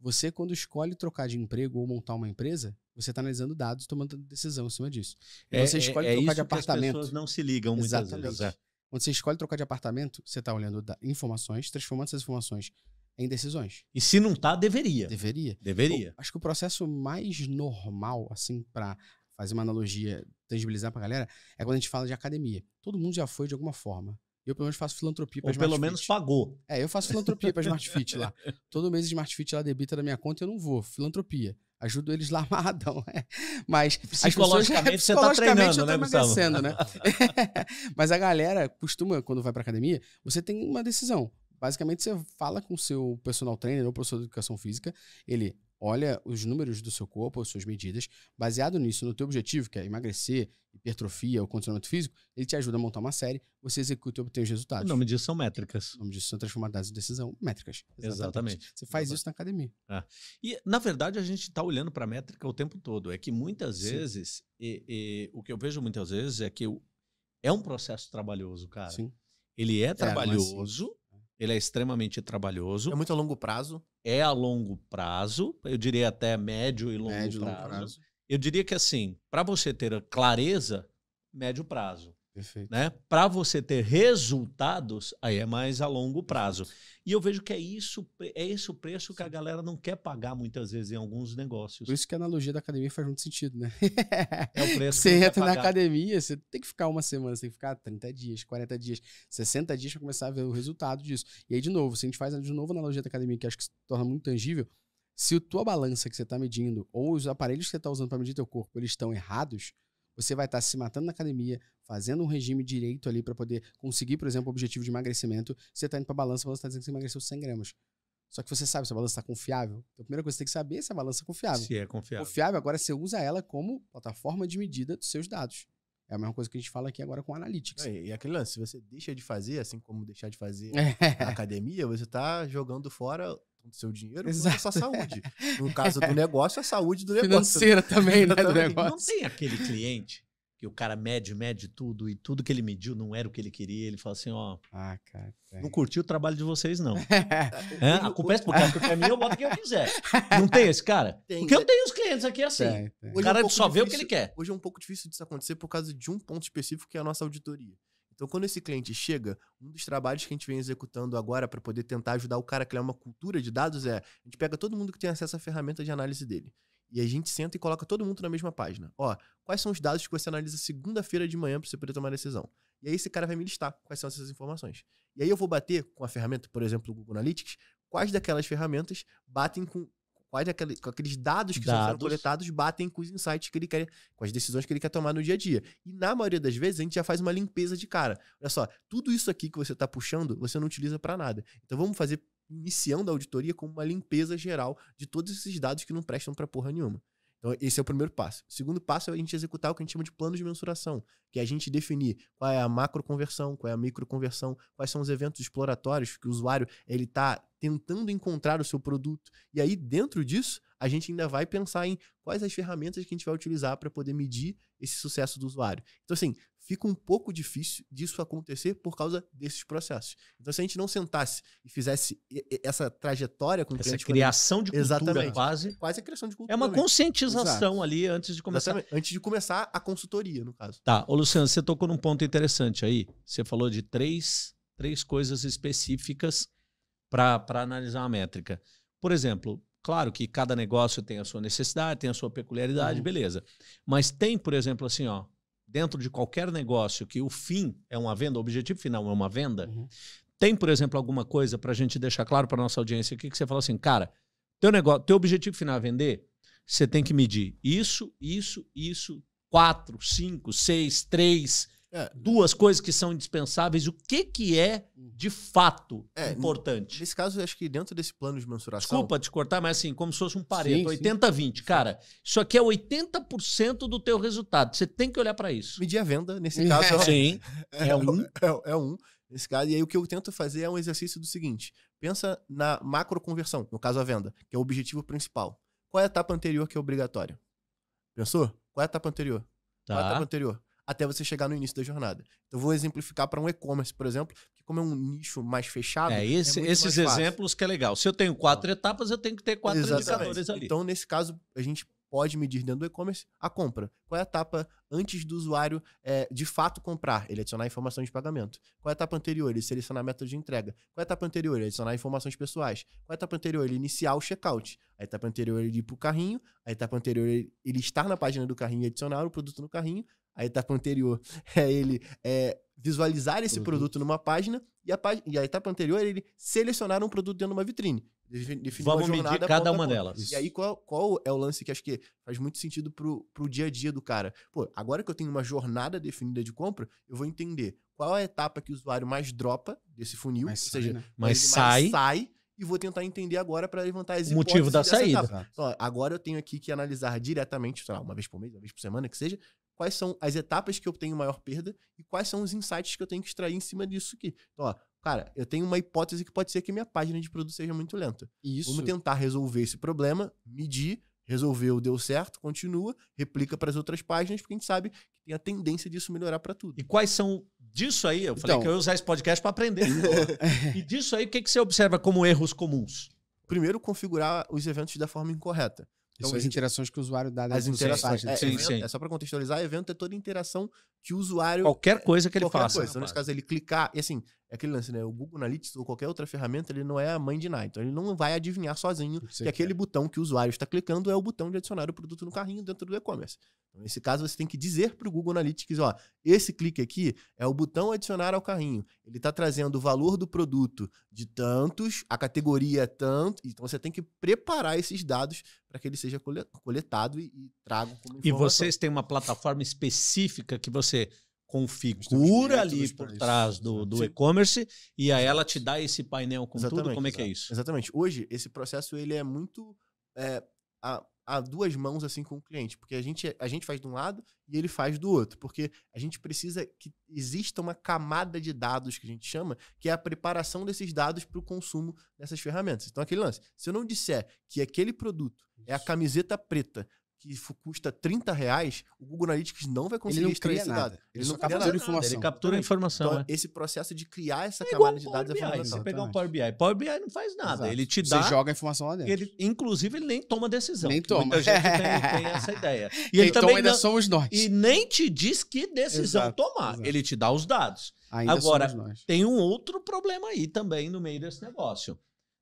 Você, quando escolhe trocar de emprego ou montar uma empresa, você está analisando dados e tomando decisão em cima disso. É, você escolhe é, é trocar de apartamento. As pessoas não se ligam muitas Exatamente. vezes. é. Quando você escolhe trocar de apartamento, você está olhando informações, transformando essas informações em decisões. E se não tá, deveria. Deveria. Deveria. Acho que o processo mais normal, assim, para fazer uma analogia, tangibilizar pra galera, é quando a gente fala de academia. Todo mundo já foi de alguma forma. Eu, pelo menos, faço filantropia pra Ou pelo Smart menos Fit. pagou. É, eu faço filantropia pra Smart Fit lá. Todo mês Smart Fit ela debita da minha conta e eu não vou. Filantropia. Ajudo eles lá amarradão. É. Mas as Psicologicamente pessoas, você tá psicologicamente treinando, eu tô né, emagrecendo, né? Mas a galera costuma, quando vai pra academia, você tem uma decisão. Basicamente, você fala com o seu personal trainer ou professor de educação física, ele olha os números do seu corpo, as suas medidas, baseado nisso, no teu objetivo, que é emagrecer, hipertrofia ou condicionamento físico, ele te ajuda a montar uma série, você executa e obtém os O resultados. nome disso são métricas. O nome disso são transformadas em decisão métricas. Exatamente. Você faz isso na academia. E, na verdade, a gente está olhando para a métrica o tempo todo. É que muitas Sim. vezes, e- e o que eu vejo muitas vezes é que o- é um processo trabalhoso, cara. Sim. Ele é é trabalhoso, ele é extremamente trabalhoso, É muito a longo prazo. é a longo prazo, eu diria até médio e longo, Médio e longo prazo. prazo. Eu diria que assim, para você ter clareza, médio prazo. Perfeito. né? Para você ter resultados, aí é mais a longo prazo. E eu vejo que é isso, é esse o preço que a galera não quer pagar muitas vezes em alguns negócios. Por isso que a analogia da academia faz muito sentido, né? É o preço Você que entra na academia, você tem que ficar uma semana, você tem que ficar 30 dias, 40 dias, 60 dias para começar a ver o resultado disso. E aí, de novo, se a gente faz de novo a analogia da academia, que acho que se torna muito tangível, se a tua balança que você está medindo ou os aparelhos que você está usando para medir teu corpo, eles estão errados, você vai estar se matando na academia, fazendo um regime direito ali para poder conseguir, por exemplo, o objetivo de emagrecimento. Você está indo para a balança, a balança está dizendo que você emagreceu 100 gramas. Só que você sabe se a balança está confiável. Então, a primeira coisa que você tem que saber é se a balança é confiável. Se é confiável. Confiável, agora você usa ela como plataforma de medida dos seus dados. É a mesma coisa que a gente fala aqui agora com Analytics. É, E aquele lance, se você deixa de fazer, assim como deixar de fazer É. na academia, você tá jogando fora o seu dinheiro e a Exato. sua saúde. No caso do negócio, a saúde do negócio. Financeira também, né, do negócio. Não tem aquele cliente que o cara mede, mede tudo e tudo que ele mediu não era o que ele queria. Ele fala assim, ó, Ah, cara. não curti o trabalho de vocês não. É. É, a culpa é porque a culpa é minha, eu boto quem eu quiser. Não tem esse cara? Tem, Porque eu tenho os clientes aqui assim. Tem, tem. O Hoje é um cara só vê o que difícil- ele quer. Hoje é um pouco difícil disso acontecer por causa de um ponto específico que é a nossa auditoria. Então, quando esse cliente chega, um dos trabalhos que a gente vem executando agora para poder tentar ajudar o cara a criar uma cultura de dados é: a gente pega todo mundo que tem acesso à ferramenta de análise dele. E a gente senta e coloca todo mundo na mesma página. Ó, quais são os dados que você analisa segunda-feira de manhã para você poder tomar decisão? E aí esse cara vai me listar quais são essas informações. E aí eu vou bater com a ferramenta, por exemplo, o Google Analytics, quais daquelas ferramentas batem com quais daquele, com aqueles dados que Dados. coletados batem com os insights que ele quer, com as decisões que ele quer tomar no dia a dia. E na maioria das vezes a gente já faz uma limpeza de cara. Olha só, tudo isso aqui que você está puxando, você não utiliza para nada. Então vamos fazer iniciando a auditoria com uma limpeza geral de todos esses dados que não prestam para porra nenhuma. Então, esse é o primeiro passo. O segundo passo é a gente executar o que a gente chama de plano de mensuração, que é a gente definir qual é a macro conversão, qual é a micro conversão, quais são os eventos exploratórios que o usuário ele está tentando encontrar o seu produto. E aí, dentro disso, a gente ainda vai pensar em quais as ferramentas que a gente vai utilizar para poder medir esse sucesso do usuário. Então, assim, fica um pouco difícil disso acontecer por causa desses processos. Então, se a gente não sentasse e fizesse essa trajetória com o Essa cliente, criação de cultura Exatamente. quase. quase a criação de cultura. É uma mesmo. conscientização Exato. ali antes de começar. Exatamente. Antes de começar a consultoria, no caso. Tá, ô Luciano, você tocou num ponto interessante aí. Você falou de três, três coisas específicas para analisar uma métrica. Por exemplo, claro que cada negócio tem a sua necessidade, tem a sua peculiaridade, Uhum. beleza. Mas tem, por exemplo, assim, ó, dentro de qualquer negócio que o fim é uma venda, o objetivo final é uma venda, Uhum. tem, por exemplo, alguma coisa para a gente deixar claro para nossa audiência aqui que você fala assim, cara, teu negócio, teu objetivo final é vender, você tem que medir isso, isso, isso, quatro, cinco, seis, três, É. duas coisas que são indispensáveis. O que que é de fato É, importante? Nesse caso, eu acho que dentro desse plano de mensuração. Desculpa te cortar, mas assim, como se fosse um pareto, sim. 80-20. Cara, isso aqui é 80% do teu resultado. Você tem que olhar para isso. Medir a venda, nesse É. caso, Sim, é um. É, é um. Nesse caso, e aí o que eu tento fazer é um exercício do seguinte: pensa na macro conversão, no caso a venda, que é o objetivo principal. Qual é a etapa anterior que é obrigatória? Pensou? Qual é a etapa anterior? Qual é a etapa Tá. anterior? Até você chegar no início da jornada. Então, eu vou exemplificar para um e-commerce, por exemplo, que como é um nicho mais fechado. É, esse- muito esses exemplos que é legal. Se eu tenho quatro etapas, eu tenho que ter quatro Exatamente. indicadores ali. Então, nesse caso, a gente pode medir dentro do e-commerce a compra. Qual é a etapa antes do usuário é, de fato comprar? Ele adicionar informação de pagamento. Qual é a etapa anterior? Ele selecionar método de entrega. Qual é a etapa anterior? Ele adicionar informações pessoais. Qual é a etapa anterior? Ele iniciar o checkout. A etapa anterior ele ir para o carrinho. A etapa anterior ele estar na página do carrinho e adicionar o produto no carrinho. A etapa anterior é ele é, visualizar esse Produto. produto numa página. E a, e a etapa anterior é ele selecionar um produto dentro de uma vitrine. Defi- definir Vamos uma medir cada uma delas. E aí, qual, qual é o lance que acho que faz muito sentido pro, pro dia a dia do cara? Pô, agora que eu tenho uma jornada definida de compra, eu vou entender qual é a etapa que o usuário mais dropa desse funil, ou sai, seja, né? Ele sai. mais sai e vou tentar entender agora para levantar as O motivo da saída. Então, agora eu tenho aqui que analisar diretamente, sei lá, uma vez por mês, uma vez por semana, que seja, quais são as etapas que eu tenho maior perda e quais são os insights que eu tenho que extrair em cima disso aqui. Então, ó, cara, eu tenho uma hipótese que pode ser que minha página de produto seja muito lenta. Isso, Vamos tentar resolver esse problema, medir, resolveu, deu certo, continua, replica para as outras páginas, porque a gente sabe que tem a tendência disso melhorar para tudo. E quais são disso aí? Eu falei Então- que eu ia usar esse podcast para aprender. e disso aí, o que, que você observa como erros comuns? Primeiro, configurar os eventos da forma incorreta. Então, a as gente- interações que o usuário dá As dentro interações. site. É, Sim, evento- sim. é só para contextualizar, evento é toda interação que o usuário Qualquer coisa que ele qualquer faça. coisa. Então, nesse caso, ele clicar, e assim, é aquele lance, né? O Google Analytics ou qualquer outra ferramenta, ele não é a mãe de nada. Então, ele não vai adivinhar sozinho que que aquele botão que o usuário está clicando é o botão de adicionar o produto no carrinho dentro do e-commerce. Então, nesse caso, você tem que dizer para o Google Analytics, ó, esse clique aqui é o botão adicionar ao carrinho. Ele está trazendo o valor do produto de tantos, a categoria é tanto. Então, você tem que preparar esses dados para que ele seja cole- coletado e, e trago como E informação. vocês têm uma plataforma específica que você configura ali por trás do, do Sim. e-commerce e aí ela te dá esse painel com tudo? Exatamente, Como é que é isso? Exatamente. Hoje, esse processo ele é muito é, a, a duas mãos assim com o cliente, porque a gente, a gente faz de um lado e ele faz do outro, porque a gente precisa que exista uma camada de dados que a gente chama, que é a preparação desses dados para o consumo dessas ferramentas. Então, aquele lance, se eu não disser que aquele produto é a camiseta preta que custa 30 reais, o Google Analytics não vai Ele conseguir não extrair esse nada. dado. Ele Ele só não captura nada. informação. Ele captura a informação. Então, é. esse processo de criar essa É camada de dados é fundamental. Você pegar um. Power BI. Power BI não faz nada. Exato. Ele te Você dá. joga a informação lá dentro. Ele, inclusive, ele nem toma decisão. Nem toma. Muita gente tem, tem essa ideia. E Quem ele toma ainda não- somos nós. e nem te diz que decisão Exato, tomar. exato. Ele te dá os dados. Ainda Agora, somos nós. Tem um outro problema aí também no meio desse negócio.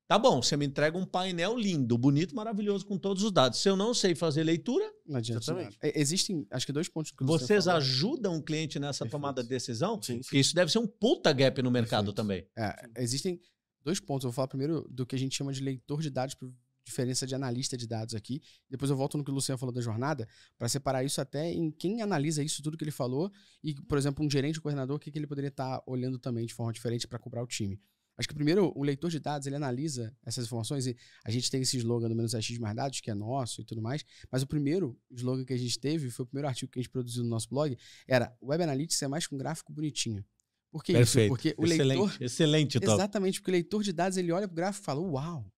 Tá bom, você me entrega um painel lindo, bonito, maravilhoso, com todos os dados. Se eu não sei fazer leitura, Não adianta Exatamente. É, Existem, acho que dois pontos que o Luciano vocês falou. ajudam o cliente nessa Perfeito. tomada de decisão? Sim, sim. Porque isso deve ser um puta gap no mercado Perfeito. também. É, existem dois pontos. Eu vou falar primeiro do que a gente chama de leitor de dados, por diferença de analista de dados aqui. Depois eu volto no que o Luciano falou da jornada, para separar isso até em quem analisa isso tudo que ele falou e, por exemplo, um gerente, um coordenador, o que, que ele poderia estar olhando também de forma diferente para cobrar o time. Acho que primeiro o leitor de dados ele analisa essas informações e a gente tem esse slogan do menos X mais dados, que é nosso e tudo mais. Mas o primeiro slogan que a gente teve, foi o primeiro artigo que a gente produziu no nosso blog, era Web Analytics é mais que um gráfico bonitinho. Por que isso? Porque o excelente, leitor. excelente, Top. Exatamente, porque o leitor de dados ele olha pro gráfico e fala: Uau,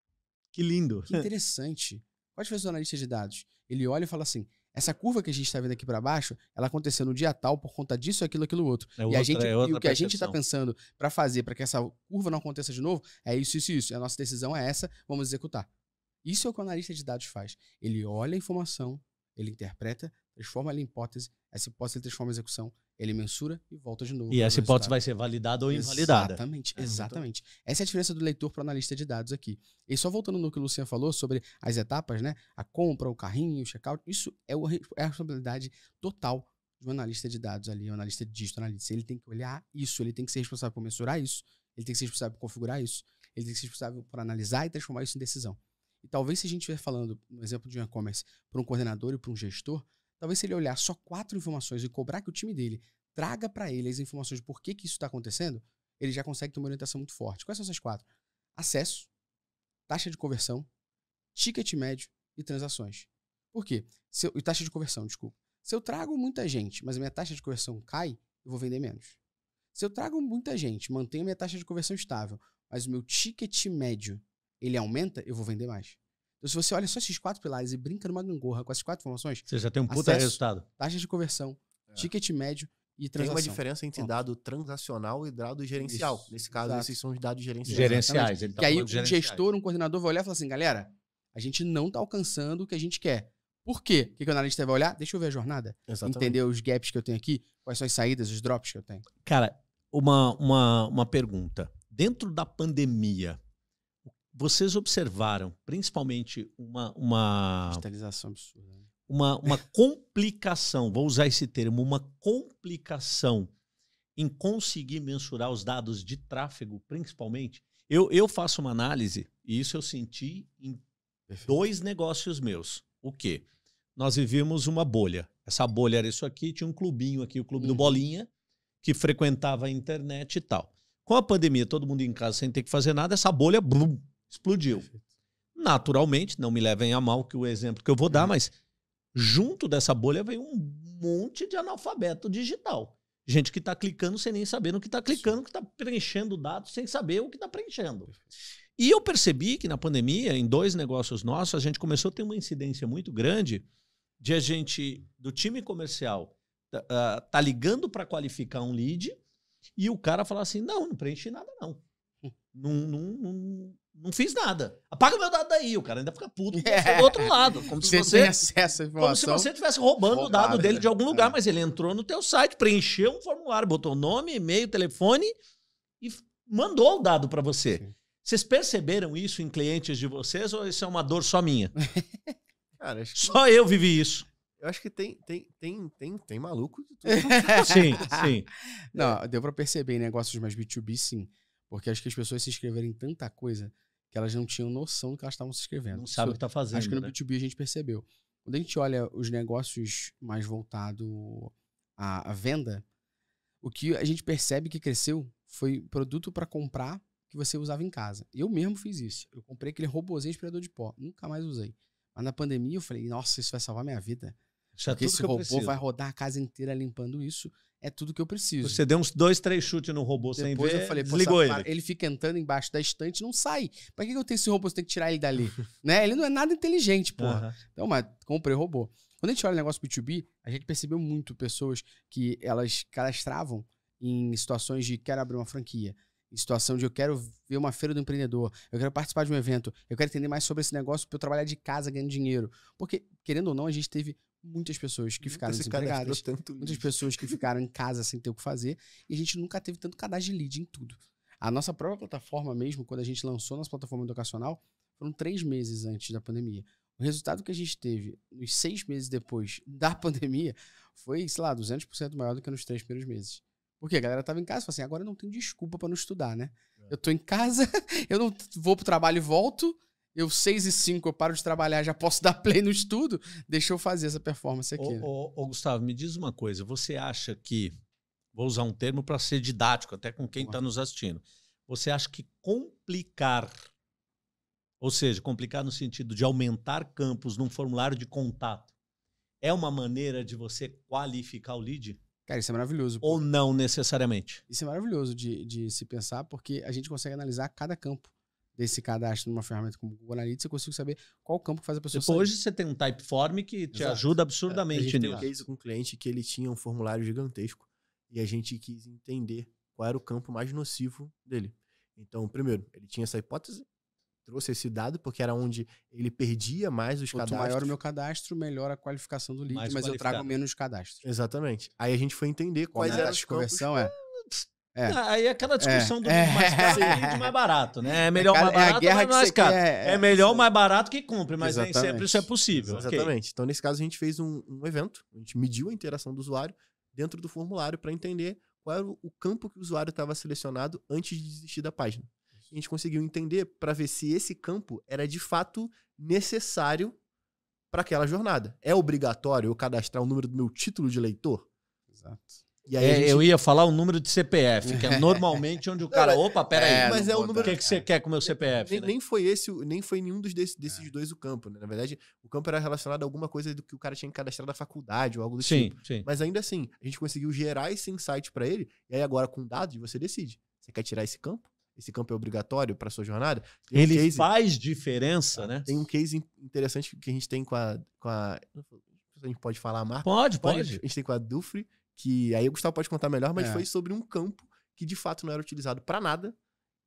Que lindo. que interessante. A diferença do analista de dados? Ele olha e fala assim: essa curva que a gente está vendo aqui para baixo, ela aconteceu no dia tal por conta disso, aquilo, aquilo, outro. É e, outra- a gente, é e o que a gente está percepção. pensando para fazer para que essa curva não aconteça de novo é isso, isso, isso. E a nossa decisão é essa, vamos executar. Isso é o que o analista de dados faz. Ele olha a informação, ele interpreta, transforma ela em hipótese, essa hipótese ele transforma em execução, ele mensura e volta de novo. E o essa hipótese vai ser validada ou invalidada. Exatamente, É, exatamente. Essa é a diferença do leitor para o analista de dados aqui. E só voltando no que o Luciano falou sobre as etapas, né? A compra, o carrinho, o checkout, isso é, o é a responsabilidade total de um analista de dados ali, um analista de digital analytics. Ele tem que olhar isso, ele tem que ser responsável por mensurar isso, ele tem que ser responsável por configurar isso, ele tem que ser responsável por analisar e transformar isso em decisão. E talvez se a gente estiver falando, no exemplo de um e-commerce, para um coordenador e para um gestor, talvez se ele olhar só quatro informações e cobrar que o time dele traga para ele as informações de por que, que isso está acontecendo, ele já consegue ter uma orientação muito forte. Quais são essas quatro? Acesso, taxa de conversão, ticket médio e transações. Por quê? Se eu, e taxa de conversão, desculpa. Se eu trago muita gente, mas a minha taxa de conversão cai, eu vou vender menos. Se eu trago muita gente, mantenho a minha taxa de conversão estável, mas o meu ticket médio ele aumenta, eu vou vender mais. Então, se você olha só esses quatro pilares e brinca numa gangorra com essas quatro informações, Você já tem um puta Acesso. resultado. taxa de conversão, É. ticket médio e Tem uma transação. diferença entre Pronto. dado transacional e dado gerencial. Isso, Nesse caso, exato. esses são os dados gerenciais. Gerenciais. Ele tá que aí um gerenciais. gestor, um coordenador vai olhar e falar assim, galera, a gente não tá alcançando o que a gente quer. Por quê? O que, que o analista vai olhar? Deixa eu ver a jornada. Exatamente. Entender os gaps que eu tenho aqui, quais são as saídas, os drops que eu tenho. Cara, uma, uma, uma pergunta. Dentro da pandemia, vocês observaram principalmente uma, uma, Digitalização absurda. né? uma, uma complicação, vou usar esse termo, uma complicação em conseguir mensurar os dados de tráfego, principalmente. Eu, eu faço uma análise, e isso eu senti em Perfeito. dois negócios meus. O quê? Nós vivíamos uma bolha. Essa bolha era isso aqui, tinha um clubinho aqui, o clube do Uhum. Bolinha, que frequentava a internet e tal. Com a pandemia, todo mundo em casa sem ter que fazer nada, essa bolha blum, explodiu. Naturalmente, não me levem a mal que o exemplo que eu vou dar, Uhum. mas junto dessa bolha veio um monte de analfabeto digital. Gente que está clicando sem nem saber no que está clicando, que está preenchendo dados sem saber o que está preenchendo. E eu percebi que na pandemia, em dois negócios nossos, a gente começou a ter uma incidência muito grande de a gente, do time comercial, tá, ah, tá ligando para qualificar um lead e o cara falar assim: não, não preenchi nada, não. Não, não, não, não fiz nada. Apaga meu dado daí. O cara ainda fica puto você do outro lado. Como se Você, acesso à como se informação. você estivesse roubando o dado Roubado, dele né? de algum lugar, É. mas ele entrou no teu site, preencheu um formulário, botou nome, e-mail, telefone e mandou o dado para você. Sim. Vocês perceberam isso em clientes de vocês ou isso é uma dor só minha? Cara, acho que- Só eu vivi isso. eu acho que tem, tem, tem, tem, tem maluco de tudo. Sim, sim. Não, deu pra perceber em negócios mais B2B, sim. Porque acho que as pessoas se inscreveram em tanta coisa que elas não tinham noção do que elas estavam se inscrevendo. Não sabe o que tá fazendo. Acho que no né? B2B a gente percebeu. Quando a gente olha os negócios mais voltados à, à venda, o que a gente percebe que cresceu foi produto para comprar que você usava em casa. Eu mesmo fiz isso. Eu comprei aquele robozinho aspirador de pó. Nunca mais usei. Mas na pandemia eu falei, nossa, isso vai salvar minha vida. Isso é Porque tudo esse que eu robô preciso. vai rodar a casa inteira limpando isso. É tudo que eu preciso. Você deu uns dois, três chutes no robô sem Depois ver, eu falei, essa ele. ele fica entrando embaixo da estante e não sai. Pra que eu tenho esse robô? Você tem que tirar ele dali. né? Ele não é nada inteligente, porra. Então, mas comprei robô. Quando a gente olha o negócio B2B, a gente percebeu muito pessoas que elas cadastravam em situações de quero abrir uma franquia, em situação de eu quero ver uma feira do empreendedor, eu quero participar de um evento, eu quero entender mais sobre esse negócio para eu trabalhar de casa ganhando dinheiro. Porque, querendo ou não, a gente teve muitas pessoas que ficaram Nunca cadastrou desempregadas, muitas pessoas que ficaram em casa sem ter o que fazer, e a gente nunca teve tanto cadastro de lead em tudo. A nossa própria plataforma mesmo, quando a gente lançou nossa plataforma educacional, foram três meses antes da pandemia. O resultado que a gente teve nos seis meses depois da pandemia foi, sei lá, 200% maior do que nos três primeiros meses. Porque a galera tava em casa e falou assim, agora eu não tenho desculpa para não estudar, né? Eu tô em casa, eu não vou pro trabalho e volto, eu seis e cinco eu paro de trabalhar, já posso dar play no estudo, deixa eu fazer essa performance aqui. né? Ô, ô, ô, Gustavo, me diz uma coisa. Você acha que, vou usar um termo para ser didático, até com quem está nos assistindo. Você acha que complicar, ou seja, complicar no sentido de aumentar campos num formulário de contato, é uma maneira de você qualificar o lead? Cara, isso é maravilhoso. Ou não necessariamente? Isso é maravilhoso de, de se pensar, porque a gente consegue analisar cada campo desse cadastro numa ferramenta como o Google Analytics, eu consigo saber qual campo que faz a pessoa Tipo, sair. hoje você tem um Typeform que te Exato. ajuda a absurdamente gente tem nisso. um case com um cliente que ele tinha um formulário gigantesco e a gente quis entender qual era o campo mais nocivo dele. Então, primeiro, ele tinha essa hipótese, trouxe esse dado, porque era onde ele perdia mais os Quanto cadastros. maior o meu cadastro, melhor a qualificação do lead, Mais mas eu trago menos cadastros. Exexatamente. Aí a gente foi entender quais Qual eram a os campos. conversão é. É. Aí é aquela discussão do É. mais caro e mais barato, né? É melhor É mais barato que mais caro? É, é, melhor mais barato que cumpre, mas nem Exatamente. sempre isso é possível. Exatamente. Então, nesse caso, a gente fez um, um evento, a gente mediu a interação do usuário dentro do formulário para entender qual era o, o campo que o usuário estava selecionado antes de desistir da página. A gente conseguiu entender para ver se esse campo era de fato necessário para aquela jornada. É obrigatório eu cadastrar o número do meu título de leitor? Exato. É, gente- Eu ia falar o número de CPF, que é normalmente onde o cara. Não, Opa, peraí. é, mas é o número o que, que você quer com o meu CPF? nem, né? nem foi esse, nem foi nenhum dos desse- desses É. dois o campo. né? Na verdade, o campo era relacionado a alguma coisa do que o cara tinha que cadastrar da faculdade ou algo do tipo. Sim, sim. Mas ainda assim, a gente conseguiu gerar esse insight para ele, e aí agora com dados você decide. Você quer tirar esse campo? Esse campo é obrigatório para sua jornada? Tem um Ele case- faz diferença, né? Tem um case in- interessante que a gente tem com a. Com a a gente pode falar a marca? Pode, Pode. pode. A gente tem com a Dufre, que aí o Gustavo pode contar melhor, mas É. foi sobre um campo que de fato não era utilizado para nada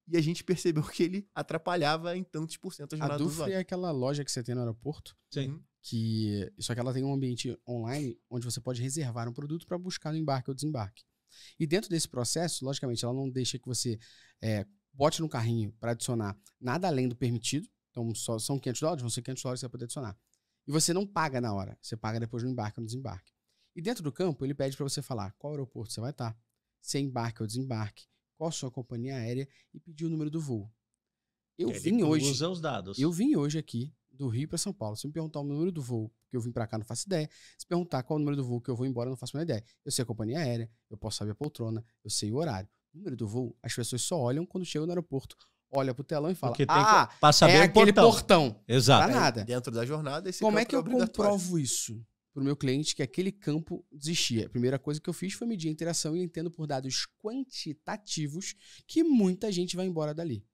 e a gente percebeu que ele atrapalhava em tantos por cento a A jornada do Dufre usuário. é aquela loja que você tem no aeroporto, Sim. Uhum. que só que ela tem um ambiente online onde você pode reservar um produto para buscar no embarque ou desembarque. E dentro desse processo, logicamente, ela não deixa que você é, bote no carrinho para adicionar nada além do permitido. Então, só são 500 dólares, vão ser 500 dólares que você vai poder adicionar. E você não paga na hora, você paga depois no embarque ou no desembarque. E dentro do campo, ele pede para você falar qual aeroporto você vai estar, se é embarque ou desembarque, qual a sua companhia aérea e pedir o número do voo. Eu Ele vim hoje. Usa os dados. Eu vim hoje aqui do Rio para São Paulo. Se me perguntar o número do voo que eu vim para cá, não faço ideia. Se perguntar qual o número do voo que eu vou embora, não faço a menor ideia. Eu sei a companhia aérea, eu posso saber a poltrona, eu sei o horário. O número do voo, as pessoas só olham quando chegam no aeroporto, olha pro telão e fala: Porque tem Ah, que, pra saber é o aquele portão. portão. Exato. Pra nada. Dentro da jornada, esse Como é que eu obrigatório. comprovo isso pro meu cliente que aquele campo existia? A primeira coisa que eu fiz foi medir a interação e entendo por dados quantitativos que muita gente vai embora dali.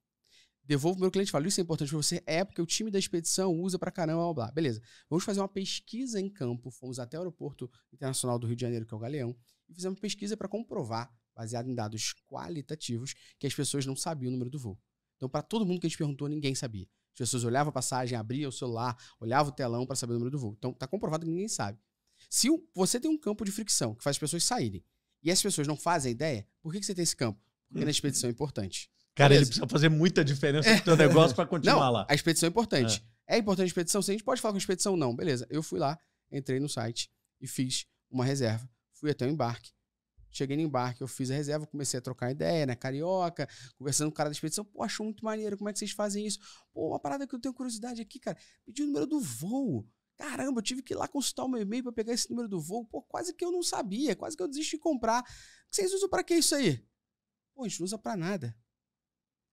Devolvo pro meu cliente e falo, isso é importante para você? É, porque o time da expedição usa pra caramba, blá, blá. Beleza. Vamos fazer uma pesquisa em campo. Fomos até o Aeroporto Internacional do Rio de Janeiro, que é o Galeão, e fizemos uma pesquisa para comprovar, baseado em dados qualitativos, que as pessoas não sabiam o número do voo. Então, para todo mundo que a gente perguntou, ninguém sabia. As pessoas olhavam a passagem, abriam o celular, olhavam o telão para saber o número do voo. Então, tá comprovado que ninguém sabe. Se você tem um campo de fricção que faz as pessoas saírem e as pessoas não fazem ideia, por que, que você tem esse campo? Porque na expedição é importante. Cara, ele Beleza. precisa fazer muita diferença no teu negócio pra continuar Não, lá. a expedição é importante. É. importante a expedição? Se a gente pode falar com a expedição, não. Beleza. Eu fui lá, entrei no site e fiz uma reserva. Fui até o embarque. Cheguei no embarque, eu fiz a reserva, comecei a trocar ideia, né? Carioca, conversando com o cara da expedição. Pô, achou muito maneiro, como é que vocês fazem isso? Pô, uma parada que eu tenho curiosidade aqui, cara. Pedi o número do voo. Caramba, eu tive que ir lá consultar o meu e-mail pra pegar esse número do voo. Pô, quase que eu não sabia, quase que eu desisti de comprar. Vocês usam pra que isso aí? Pô, a gente não usa pra nada.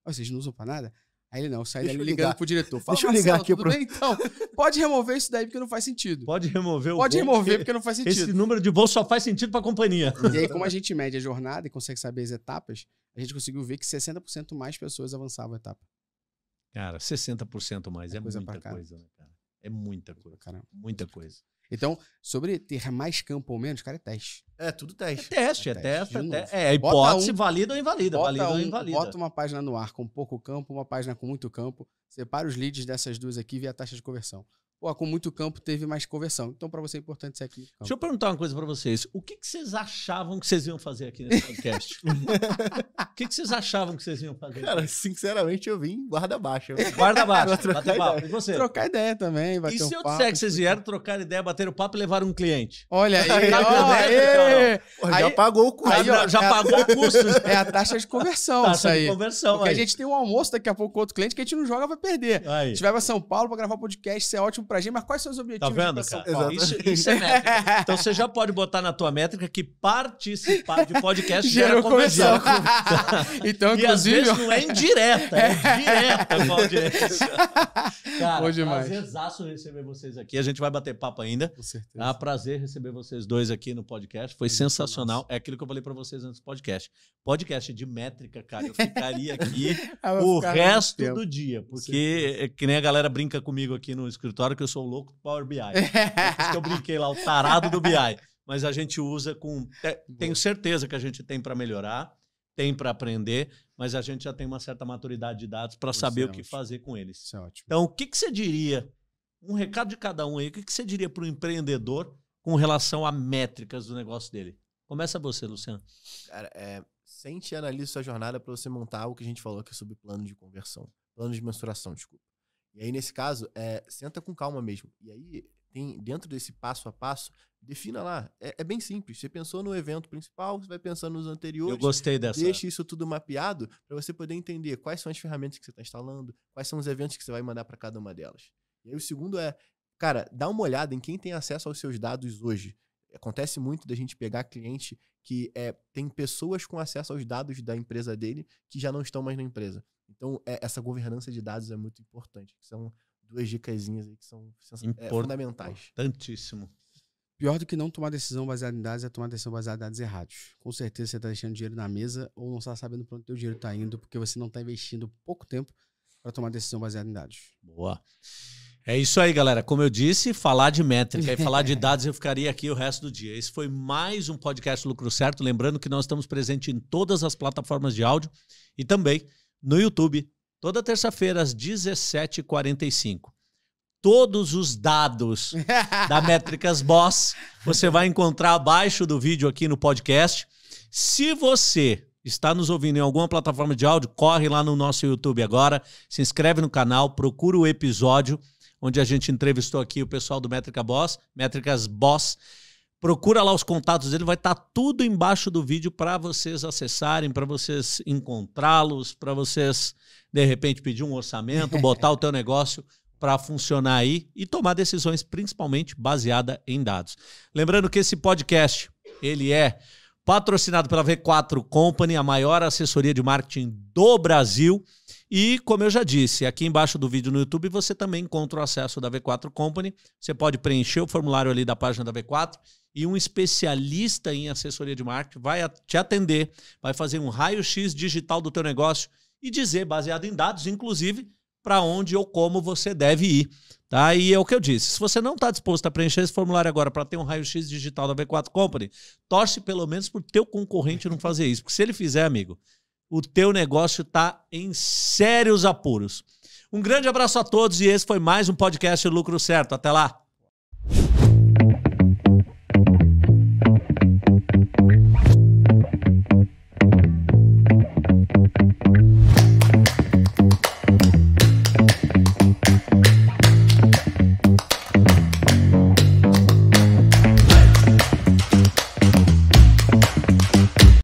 "Ah, Vocês não usam pra nada? Aí ele não, saí Deixa dali eu ligando ligar. pro diretor. Fala, Deixa eu ligar "Marcelo, aqui tudo pro- bem? Então, pode remover isso daí porque não faz sentido. Pode remover o Pode remover porque não faz Esse sentido. número de voo só faz sentido pra companhia. E aí, como a gente mede a jornada e consegue saber as etapas, a gente conseguiu ver que 60% mais pessoas avançavam a etapa. Cara, 60% mais é, É coisa muita coisa, né, cara? É muita coisa. Caramba. Muita coisa. Então, sobre ter mais campo ou menos, cara, é teste. É, tudo É teste. teste, é, É teste, teste. É, novo. te- é, a Bota hipótese um- valida ou invalida. valida Bota, ou um- invalida. bota uma página no ar com pouco campo, uma página com muito campo. Separa os leads dessas duas aqui e vê a taxa de conversão. Pô, com muito campo teve mais conversão. Então, para você é importante ser aqui. Deixa eu perguntar uma coisa pra vocês. O que, que vocês achavam que vocês iam fazer aqui nesse podcast? o que, que vocês achavam que vocês iam fazer? Cara, sinceramente, eu vim guarda baixa. Guarda trocar bater papo. ideia. E você? Trocar ideia também, vai E ter um se eu papo. disser que vocês vieram trocar ideia, bater o papo e levaram um cliente? Olha aí, Aí, ó, aê! Pô, já Aí- pagou o custo. Aí, ó, já é a- pagou o custo. É a taxa de conversão, isso Taxa de aí. conversão Porque aí. a gente tem um almoço daqui a pouco com outro cliente que a gente não joga, vai perder. Aí. A gente vai pra São Paulo pra gravar podcast, isso é ótimo pra gente, mas quais são os objetivos Tá vendo, pra São cara? Paulo? Isso, isso é métrica. Então você já pode botar na tua métrica que participar de podcast gera Gerou conversão. então, E às inclusive, vezes não é indireta, é direta com a audiência. Cara, Bom demais. prazerzaço receber vocês aqui. A gente vai bater papo ainda. com certeza. Ah, prazer receber vocês dois aqui no podcast. Foi sensacional. É aquilo que eu falei pra vocês antes do podcast. Podcast de métrica, cara. Eu ficaria aqui o resto do dia. Porque é que nem a galera brinca comigo aqui no escritório que eu sou o louco do Power BI. Por isso que eu brinquei lá, o tarado do BI. Mas a gente usa com. te- Tenho certeza que a gente tem para melhorar, tem para aprender, mas a gente já tem uma certa maturidade de dados para saber é o que ótimo. fazer com eles. Isso é ótimo. Então, o que, que você diria? Um recado de cada um aí. O que, que você diria para o empreendedor com relação a métricas do negócio dele? Começa você, Luciano. Cara, é, sente e analise sua jornada para você montar o que a gente falou aqui sobre plano de conversão. Plano de mensuração, desculpa. E aí, nesse caso, é, senta com calma mesmo. E aí, tem dentro desse passo a passo, defina lá. É, é bem simples. Você pensou no evento principal, você vai pensando nos Eu anteriores. gostei dessa. Deixe isso tudo mapeado para você poder entender quais são as ferramentas que você está instalando, quais são os eventos que você vai mandar para cada uma delas. E aí o segundo é, cara, dá uma olhada em quem tem acesso aos seus dados hoje. Acontece muito da gente pegar cliente que é, tem pessoas com acesso aos dados da empresa dele que já não estão mais na empresa. Então, é, essa governança de dados é muito importante. São duas dicasinhas aí que são é, fundamentais. Importantíssimo. Pior do que não tomar decisão baseada em dados é tomar decisão baseada em dados errados. Com certeza você está deixando dinheiro na mesa ou não está sabendo para onde o teu dinheiro está indo porque você não está investindo pouco tempo para tomar decisão baseada em dados. Boa. É isso aí, galera. Como eu disse, falar de métrica e falar de dados eu ficaria aqui o resto do dia. Esse foi mais um podcast Lucro Certo. Lembrando que nós estamos presentes em todas as plataformas de áudio e também no YouTube, toda terça-feira às 17h45. Todos os dados da Métricas Boss você vai encontrar abaixo do vídeo aqui no podcast. Se você está nos ouvindo em alguma plataforma de áudio, corre lá no nosso YouTube agora, se inscreve no canal, procura o episódio onde a gente entrevistou aqui o pessoal do Métrica Boss, Métricas Boss. Procura lá os contatos dele, vai estar tá tudo embaixo do vídeo para vocês acessarem, para vocês encontrá-los, para vocês de repente pedir um orçamento, botar o teu negócio para funcionar aí e tomar decisões principalmente baseada em dados. Lembrando que esse podcast, ele é patrocinado pela V4 Company, a maior assessoria de marketing do Brasil. E, como eu já disse, aqui embaixo do vídeo no YouTube você também encontra o acesso da V4 Company. Você pode preencher o formulário ali da página da V4 e um especialista em assessoria de marketing vai te atender, vai fazer um raio-x digital do teu negócio e dizer, baseado em dados, inclusive, para onde ou como você deve ir. Tá? E é o que eu disse. Se você não está disposto a preencher esse formulário agora para ter um raio-x digital da V4 Company, torce pelo menos para o teu concorrente não fazer isso. Porque se ele fizer, amigo, o teu negócio está em sérios apuros. Um grande abraço a todos e esse foi mais um podcast Lucro Certo. Até lá!